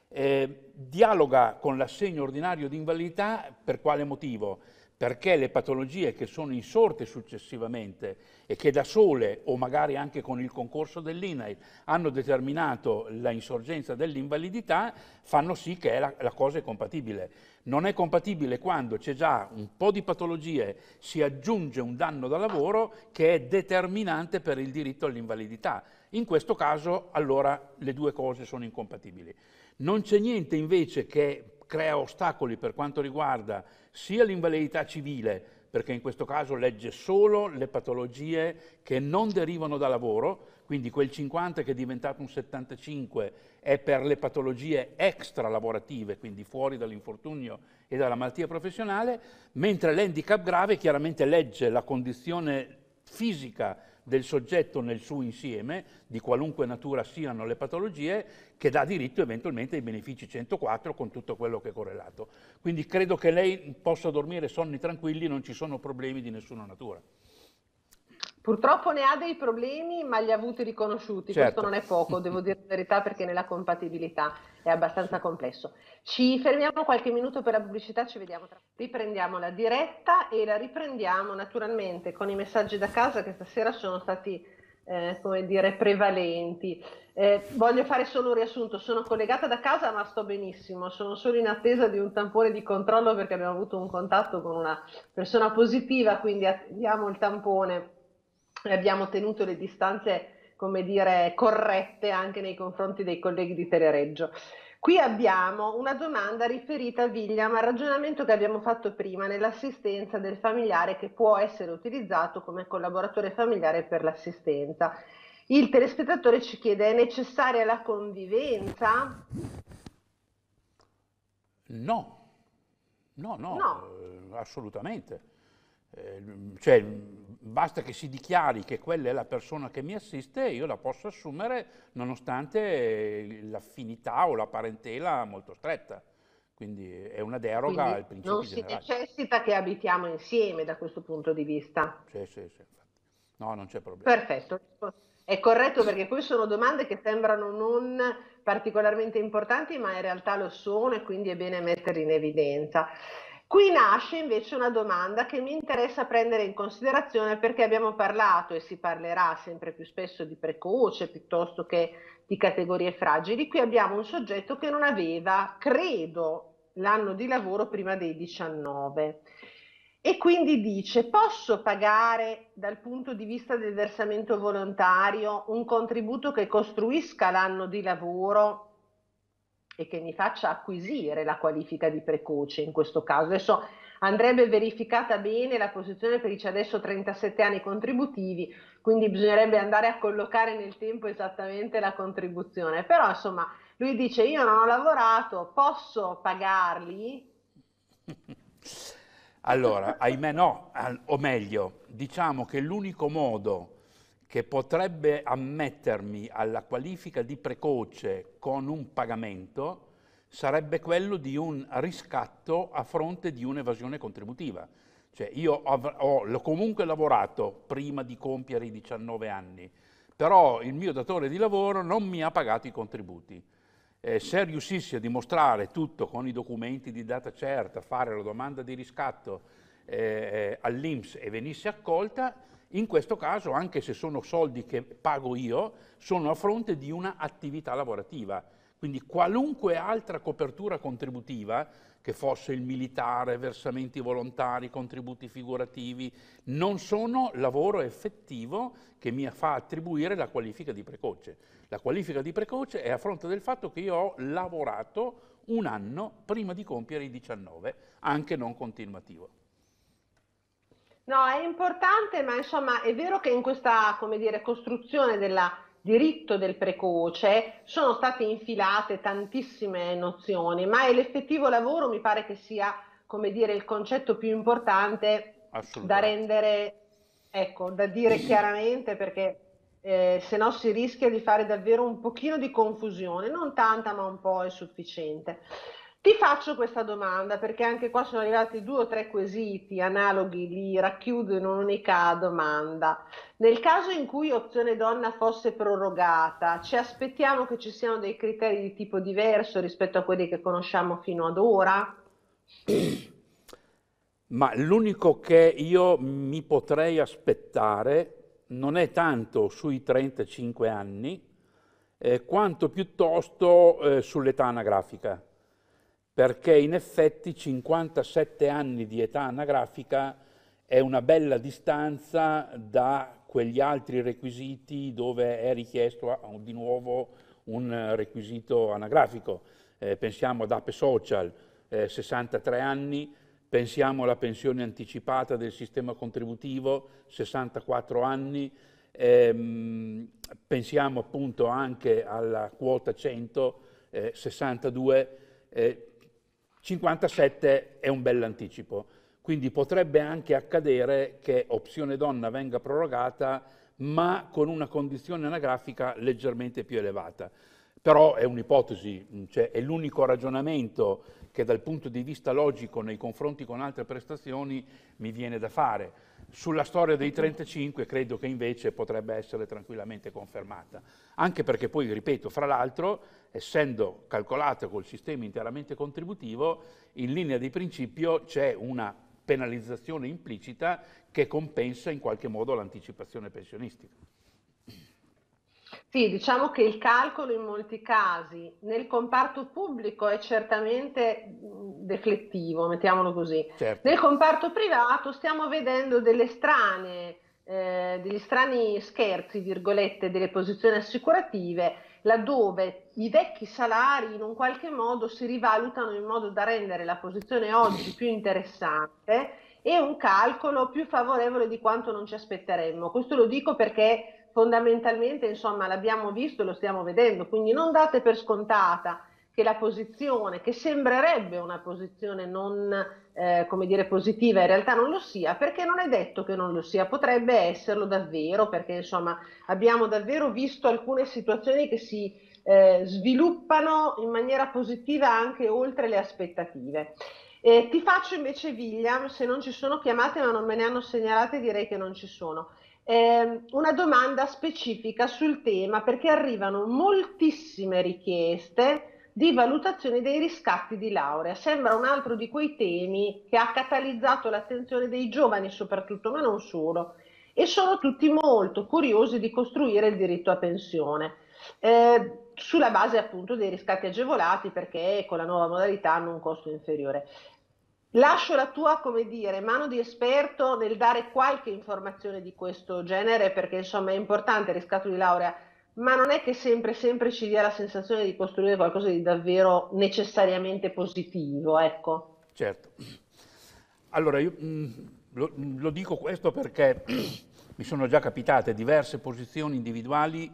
eh, dialoga con l'assegno ordinario di invalidità per quale motivo? Perché le patologie che sono insorte successivamente e che da sole o magari anche con il concorso dell'INAIL hanno determinato la insorgenza dell'invalidità fanno sì che la, la cosa è compatibile. Non è compatibile quando c'è già un po' di patologie, si aggiunge un danno da lavoro che è determinante per il diritto all'invalidità. In questo caso allora le due cose sono incompatibili. Non c'è niente invece che crea ostacoli per quanto riguarda sia l'invalidità civile, perché in questo caso legge solo le patologie che non derivano da lavoro, quindi quel 50 che è diventato un 75 è per le patologie extra lavorative, quindi fuori dall'infortunio e dalla malattia professionale, mentre l'handicap grave chiaramente legge la condizione fisica del soggetto nel suo insieme, di qualunque natura siano le patologie, che dà diritto eventualmente ai benefici 104 con tutto quello che è correlato. Quindi credo che lei possa dormire sonni tranquilli, non ci sono problemi di nessuna natura. Purtroppo ne ha dei problemi, ma li ha avuti riconosciuti. Certo. Questo non è poco, devo dire la verità, perché nella compatibilità è abbastanza complesso. Ci fermiamo qualche minuto per la pubblicità, ci vediamo tra Riprendiamo la diretta e la riprendiamo naturalmente con i messaggi da casa che stasera sono stati, eh, come dire, prevalenti. Eh, voglio fare solo un riassunto, sono collegata da casa ma sto benissimo, sono solo in attesa di un tampone di controllo perché abbiamo avuto un contatto con una persona positiva, quindi attendiamo il tampone abbiamo tenuto le distanze, come dire, corrette anche nei confronti dei colleghi di Telereggio. Qui abbiamo una domanda riferita a William al ragionamento che abbiamo fatto prima nell'assistenza del familiare che può essere utilizzato come collaboratore familiare per l'assistenza. Il telespettatore ci chiede, è necessaria la convivenza? No, no, no, No. eh, assolutamente. Eh, cioè, basta che si dichiari che quella è la persona che mi assiste e io la posso assumere nonostante l'affinità o la parentela molto stretta. Quindi è una deroga Quindi al principio non si generale. necessita che abitiamo insieme da questo punto di vista. Sì, sì, sì. No, non c'è problema. Perfetto, è corretto perché poi sono domande che sembrano non particolarmente importanti, ma in realtà lo sono e quindi è bene metterle in evidenza. Qui nasce invece una domanda che mi interessa prendere in considerazione perché abbiamo parlato e si parlerà sempre più spesso di precoce piuttosto che di categorie fragili. Qui abbiamo un soggetto che non aveva, credo, l'anno di lavoro prima dei 19 e quindi dice posso pagare dal punto di vista del versamento volontario un contributo che costruisca l'anno di lavoro e che mi faccia acquisire la qualifica di precoce in questo caso. Adesso andrebbe verificata bene la posizione per i adesso 37 anni contributivi, quindi bisognerebbe andare a collocare nel tempo esattamente la contribuzione. Però insomma, lui dice io non ho lavorato, posso pagarli? Allora, ahimè no, o meglio, diciamo che l'unico modo che potrebbe ammettermi alla qualifica di precoce con un pagamento sarebbe quello di un riscatto a fronte di un'evasione contributiva. Cioè io ho comunque lavorato prima di compiere i 19 anni, però il mio datore di lavoro non mi ha pagato i contributi. Eh, se riuscissi a dimostrare tutto con i documenti di data certa, fare la domanda di riscatto eh, all'INPS e venisse accolta, in questo caso, anche se sono soldi che pago io, sono a fronte di una attività lavorativa. Quindi qualunque altra copertura contributiva, che fosse il militare, versamenti volontari, contributi figurativi, non sono lavoro effettivo che mi fa attribuire la qualifica di precoce. La qualifica di precoce è a fronte del fatto che io ho lavorato un anno prima di compiere i 19, anche non continuativo. No, è importante, ma insomma è vero che in questa, come dire, costruzione del diritto del precoce sono state infilate tantissime nozioni, ma l'effettivo lavoro mi pare che sia, come dire, il concetto più importante da rendere, ecco, da dire chiaramente perché eh, se no si rischia di fare davvero un pochino di confusione, non tanta, ma un po' è sufficiente. Ti faccio questa domanda perché anche qua sono arrivati due o tre quesiti analoghi, li racchiudo in un'unica domanda. Nel caso in cui opzione donna fosse prorogata, ci aspettiamo che ci siano dei criteri di tipo diverso rispetto a quelli che conosciamo fino ad ora? Ma l'unico che io mi potrei aspettare non è tanto sui 35 anni, eh, quanto piuttosto eh, sull'età anagrafica, perché in effetti 57 anni di età anagrafica è una bella distanza da quegli altri requisiti dove è richiesto ah, di nuovo un requisito anagrafico. Eh, pensiamo ad Ape Social, eh, 63 anni, pensiamo alla pensione anticipata del sistema contributivo, 64 anni, ehm, pensiamo appunto anche alla quota 100, eh, 62, eh, 57 è un bell'anticipo. Quindi potrebbe anche accadere che opzione donna venga prorogata, ma con una condizione anagrafica leggermente più elevata. Però è un'ipotesi, cioè è l'unico ragionamento che dal punto di vista logico nei confronti con altre prestazioni mi viene da fare. Sulla storia dei 35 credo che invece potrebbe essere tranquillamente confermata, anche perché poi, ripeto, fra l'altro, essendo calcolata col sistema interamente contributivo, in linea di principio c'è una penalizzazione implicita che compensa in qualche modo l'anticipazione pensionistica. Sì, diciamo che il calcolo in molti casi nel comparto pubblico è certamente deflettivo, mettiamolo così. Certo. Nel comparto privato stiamo vedendo delle strane, eh, degli strani scherzi, virgolette, delle posizioni assicurative, laddove i vecchi salari in un qualche modo si rivalutano in modo da rendere la posizione oggi più interessante e un calcolo più favorevole di quanto non ci aspetteremmo. Questo lo dico perché fondamentalmente insomma l'abbiamo visto e lo stiamo vedendo, quindi non date per scontata che la posizione, che sembrerebbe una posizione non eh, come dire positiva, in realtà non lo sia, perché non è detto che non lo sia, potrebbe esserlo davvero, perché insomma abbiamo davvero visto alcune situazioni che si eh, sviluppano in maniera positiva anche oltre le aspettative. Eh, ti faccio invece, William, se non ci sono chiamate ma non me ne hanno segnalate, direi che non ci sono eh, una domanda specifica sul tema perché arrivano moltissime richieste di valutazione dei riscatti di laurea. Sembra un altro di quei temi che ha catalizzato l'attenzione dei giovani soprattutto, ma non solo, e sono tutti molto curiosi di costruire il diritto a pensione. Eh, sulla base appunto dei riscatti agevolati perché con la nuova modalità hanno un costo inferiore. Lascio la tua, come dire, mano di esperto nel dare qualche informazione di questo genere, perché insomma è importante il riscatto di laurea, ma non è che sempre, sempre ci dia la sensazione di costruire qualcosa di davvero necessariamente positivo, ecco. Certo. Allora, io mh, mm, lo, lo dico questo perché mi sono già capitate diverse posizioni individuali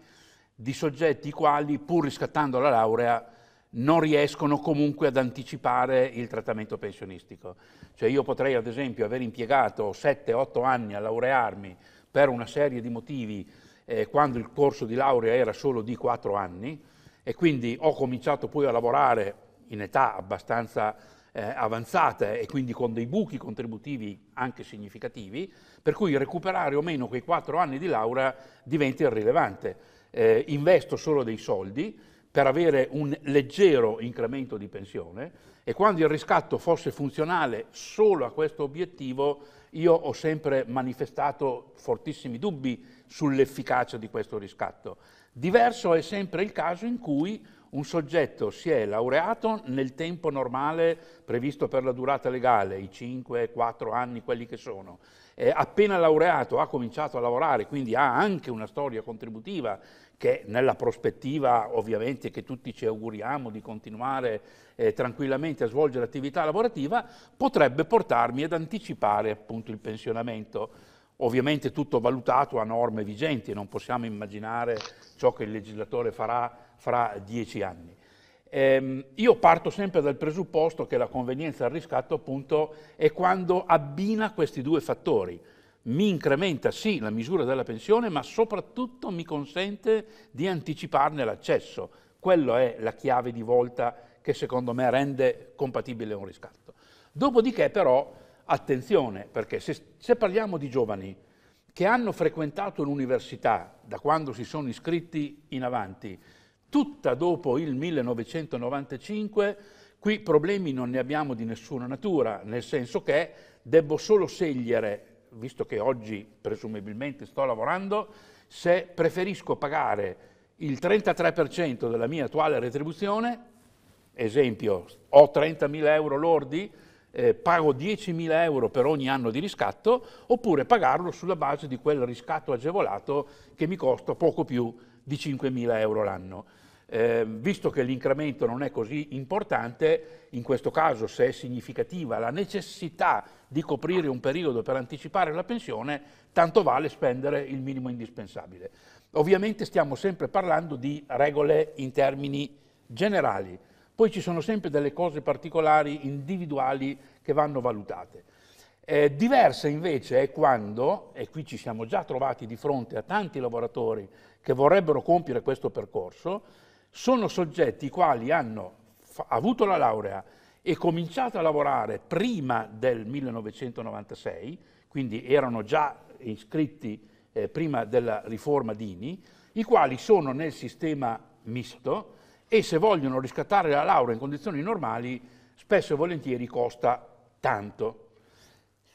di soggetti i quali, pur riscattando la laurea, non riescono comunque ad anticipare il trattamento pensionistico. Cioè io potrei ad esempio aver impiegato 7-8 anni a laurearmi per una serie di motivi eh, quando il corso di laurea era solo di 4 anni e quindi ho cominciato poi a lavorare in età abbastanza eh, avanzata e quindi con dei buchi contributivi anche significativi, per cui recuperare o meno quei 4 anni di laurea diventa irrilevante. Eh, investo solo dei soldi, per avere un leggero incremento di pensione e quando il riscatto fosse funzionale solo a questo obiettivo, io ho sempre manifestato fortissimi dubbi sull'efficacia di questo riscatto. Diverso è sempre il caso in cui un soggetto si è laureato nel tempo normale previsto per la durata legale, i 5-4 anni, quelli che sono. Eh, appena laureato ha cominciato a lavorare, quindi ha anche una storia contributiva che nella prospettiva ovviamente che tutti ci auguriamo di continuare eh, tranquillamente a svolgere attività lavorativa, potrebbe portarmi ad anticipare appunto il pensionamento. Ovviamente tutto valutato a norme vigenti, non possiamo immaginare ciò che il legislatore farà fra dieci anni. Eh, io parto sempre dal presupposto che la convenienza al riscatto appunto è quando abbina questi due fattori, mi incrementa sì la misura della pensione, ma soprattutto mi consente di anticiparne l'accesso. Quello è la chiave di volta che secondo me rende compatibile un riscatto. Dopodiché però, attenzione, perché se, se parliamo di giovani che hanno frequentato l'università da quando si sono iscritti in avanti, tutta dopo il 1995, qui problemi non ne abbiamo di nessuna natura, nel senso che debbo solo scegliere visto che oggi presumibilmente sto lavorando, se preferisco pagare il 33% della mia attuale retribuzione, esempio, ho 30.000 euro lordi, eh, pago 10.000 euro per ogni anno di riscatto, oppure pagarlo sulla base di quel riscatto agevolato che mi costa poco più di 5.000 euro l'anno. Eh, visto che l'incremento non è così importante, in questo caso se è significativa la necessità di coprire un periodo per anticipare la pensione, tanto vale spendere il minimo indispensabile. Ovviamente stiamo sempre parlando di regole in termini generali, poi ci sono sempre delle cose particolari, individuali, che vanno valutate. Eh, diversa invece è quando, e qui ci siamo già trovati di fronte a tanti lavoratori che vorrebbero compiere questo percorso, sono soggetti i quali hanno avuto la laurea e cominciato a lavorare prima del 1996, quindi erano già iscritti eh, prima della riforma Dini, i quali sono nel sistema misto e se vogliono riscattare la laurea in condizioni normali, spesso e volentieri costa tanto.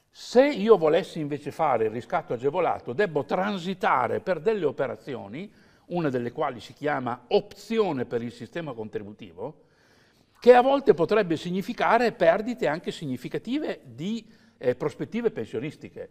Se io volessi invece fare il riscatto agevolato, devo transitare per delle operazioni, una delle quali si chiama opzione per il sistema contributivo, che a volte potrebbe significare perdite anche significative di eh, prospettive pensionistiche.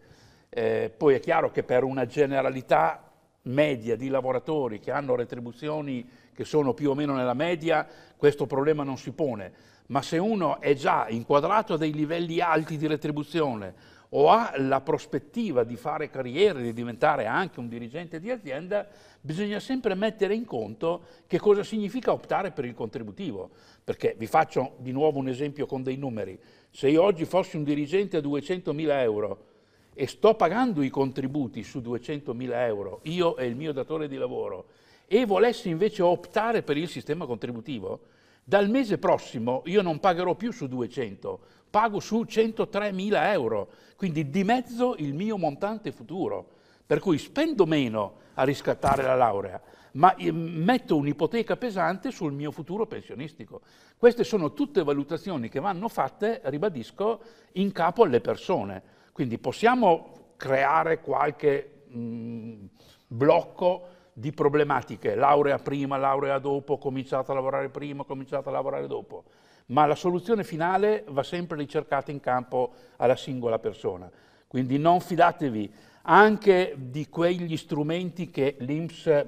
Eh, poi è chiaro che per una generalità media di lavoratori che hanno retribuzioni che sono più o meno nella media, questo problema non si pone. Ma se uno è già inquadrato a dei livelli alti di retribuzione o ha la prospettiva di fare carriera, di diventare anche un dirigente di azienda, bisogna sempre mettere in conto che cosa significa optare per il contributivo. Perché vi faccio di nuovo un esempio con dei numeri. Se io oggi fossi un dirigente a 200.000 euro e sto pagando i contributi su 200.000 euro, io e il mio datore di lavoro, e volessi invece optare per il sistema contributivo, dal mese prossimo io non pagherò più su 200, pago su 103.000 euro, quindi dimezzo il mio montante futuro. Per cui spendo meno a riscattare la laurea, ma metto un'ipoteca pesante sul mio futuro pensionistico. Queste sono tutte valutazioni che vanno fatte, ribadisco, in capo alle persone. Quindi possiamo creare qualche mh, mm, blocco di problematiche, laurea prima, laurea dopo, cominciato a lavorare prima, cominciato a lavorare dopo, ma la soluzione finale va sempre ricercata in campo alla singola persona. Quindi non fidatevi anche di quegli strumenti che l'INPS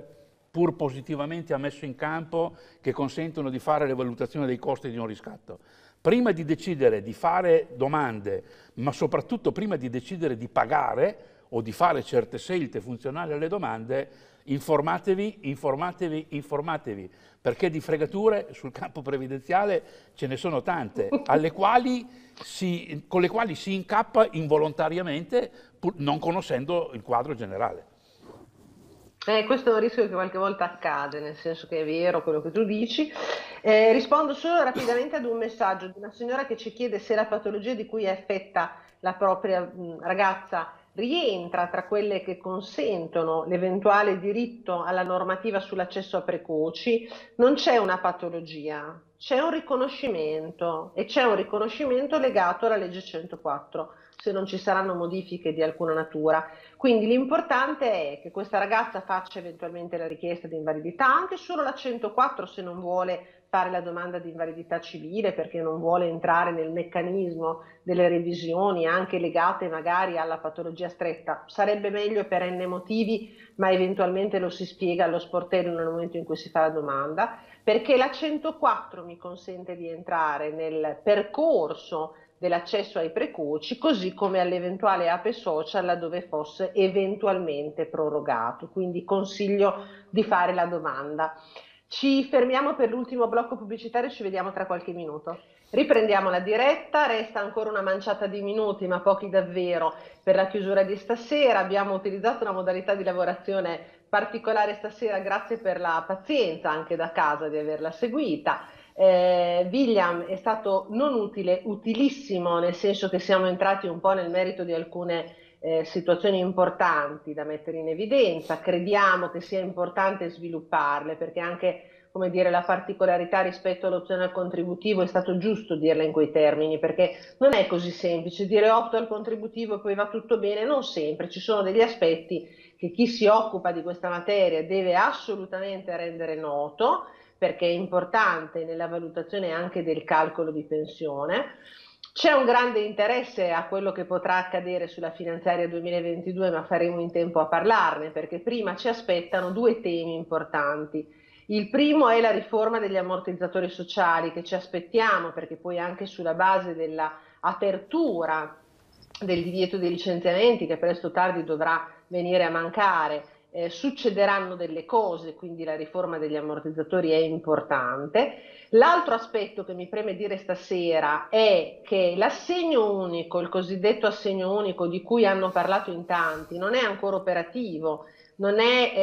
pur positivamente ha messo in campo che consentono di fare le valutazioni dei costi di un riscatto. Prima di decidere di fare domande, ma soprattutto prima di decidere di pagare o di fare certe scelte funzionali alle domande, informatevi, informatevi, informatevi, perché di fregature sul campo previdenziale ce ne sono tante, quali si, con le quali si incappa involontariamente pur non conoscendo il quadro generale. Eh, questo è un rischio che qualche volta accade, nel senso che è vero quello che tu dici. Eh, rispondo solo rapidamente ad un messaggio di una signora che ci chiede se la patologia di cui è affetta la propria mh, ragazza rientra tra quelle che consentono l'eventuale diritto alla normativa sull'accesso a precoci, non c'è una patologia, c'è un riconoscimento e c'è un riconoscimento legato alla legge 104 se non ci saranno modifiche di alcuna natura. Quindi l'importante è che questa ragazza faccia eventualmente la richiesta di invalidità, anche solo la 104 se non vuole fare la domanda di invalidità civile perché non vuole entrare nel meccanismo delle revisioni anche legate magari alla patologia stretta. Sarebbe meglio per n motivi, ma eventualmente lo si spiega allo sportello nel momento in cui si fa la domanda, perché la 104 mi consente di entrare nel percorso dell'accesso ai precoci, così come all'eventuale ape social laddove fosse eventualmente prorogato. Quindi consiglio di fare la domanda. Ci fermiamo per l'ultimo blocco pubblicitario, ci vediamo tra qualche minuto. Riprendiamo la diretta, resta ancora una manciata di minuti, ma pochi davvero, per la chiusura di stasera. Abbiamo utilizzato una modalità di lavorazione particolare stasera, grazie per la pazienza anche da casa di averla seguita. Eh, William è stato non utile, utilissimo, nel senso che siamo entrati un po' nel merito di alcune eh, situazioni importanti da mettere in evidenza, crediamo che sia importante svilupparle perché anche come dire, la particolarità rispetto all'opzione al contributivo è stato giusto dirla in quei termini perché non è così semplice. Dire opto al contributivo e poi va tutto bene, non sempre, ci sono degli aspetti che chi si occupa di questa materia deve assolutamente rendere noto perché è importante nella valutazione anche del calcolo di pensione c'è un grande interesse a quello che potrà accadere sulla finanziaria 2022, ma faremo in tempo a parlarne, perché prima ci aspettano due temi importanti. Il primo è la riforma degli ammortizzatori sociali che ci aspettiamo, perché poi anche sulla base dell'apertura del divieto dei licenziamenti, che presto o tardi dovrà venire a mancare, eh, succederanno delle cose, quindi la riforma degli ammortizzatori è importante. L'altro aspetto che mi preme dire stasera è che l'assegno unico, il cosiddetto assegno unico di cui hanno parlato in tanti, non è ancora operativo non è,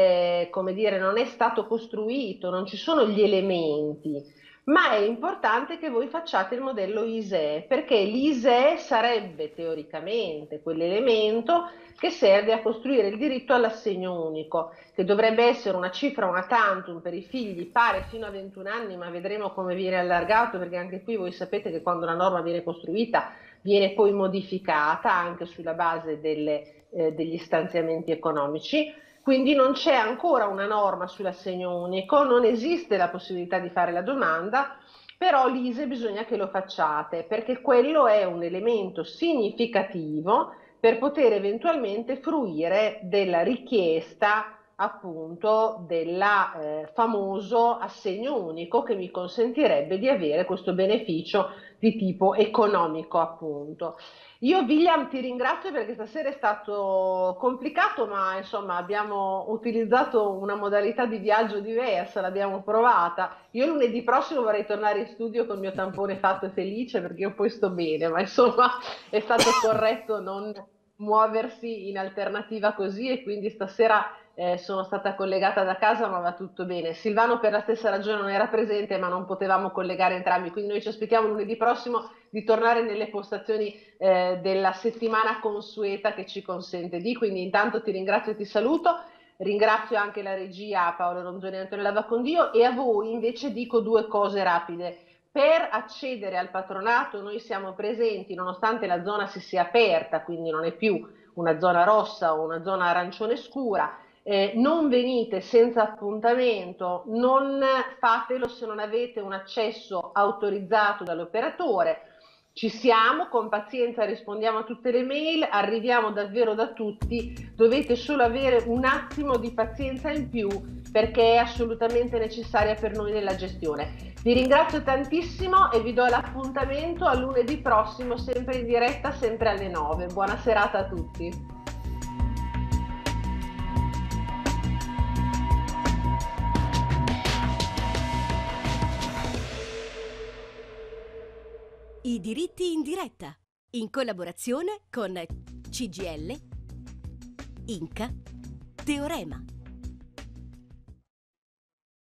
eh, come dire, non è stato costruito, non ci sono gli elementi ma è importante che voi facciate il modello ISEE, perché l'ISEE sarebbe teoricamente quell'elemento che serve a costruire il diritto all'assegno unico, che dovrebbe essere una cifra una tantum per i figli pare fino a 21 anni, ma vedremo come viene allargato, perché anche qui voi sapete che quando una norma viene costruita viene poi modificata anche sulla base delle, eh, degli stanziamenti economici quindi non c'è ancora una norma sull'assegno unico, non esiste la possibilità di fare la domanda, però l'ISE bisogna che lo facciate perché quello è un elemento significativo per poter eventualmente fruire della richiesta appunto del eh, famoso assegno unico che mi consentirebbe di avere questo beneficio di tipo economico appunto. Io William ti ringrazio perché stasera è stato complicato, ma insomma abbiamo utilizzato una modalità di viaggio diversa, l'abbiamo provata. Io lunedì prossimo vorrei tornare in studio con il mio tampone fatto e felice perché io poi sto bene, ma insomma è stato corretto non muoversi in alternativa così e quindi stasera eh, sono stata collegata da casa ma va tutto bene. Silvano per la stessa ragione non era presente ma non potevamo collegare entrambi, quindi noi ci aspettiamo lunedì prossimo di tornare nelle postazioni eh, della settimana consueta che ci consente di, quindi intanto ti ringrazio e ti saluto. Ringrazio anche la regia Paolo Ronzoni e Antonio Lavacondio e a voi invece dico due cose rapide. Per accedere al patronato noi siamo presenti nonostante la zona si sia aperta, quindi non è più una zona rossa o una zona arancione scura, eh, non venite senza appuntamento, non fatelo se non avete un accesso autorizzato dall'operatore. Ci siamo, con pazienza rispondiamo a tutte le mail, arriviamo davvero da tutti, dovete solo avere un attimo di pazienza in più perché è assolutamente necessaria per noi nella gestione. Vi ringrazio tantissimo e vi do l'appuntamento a lunedì prossimo, sempre in diretta, sempre alle 9. Buona serata a tutti. I diritti in diretta, in collaborazione con CGL, Inca, Teorema.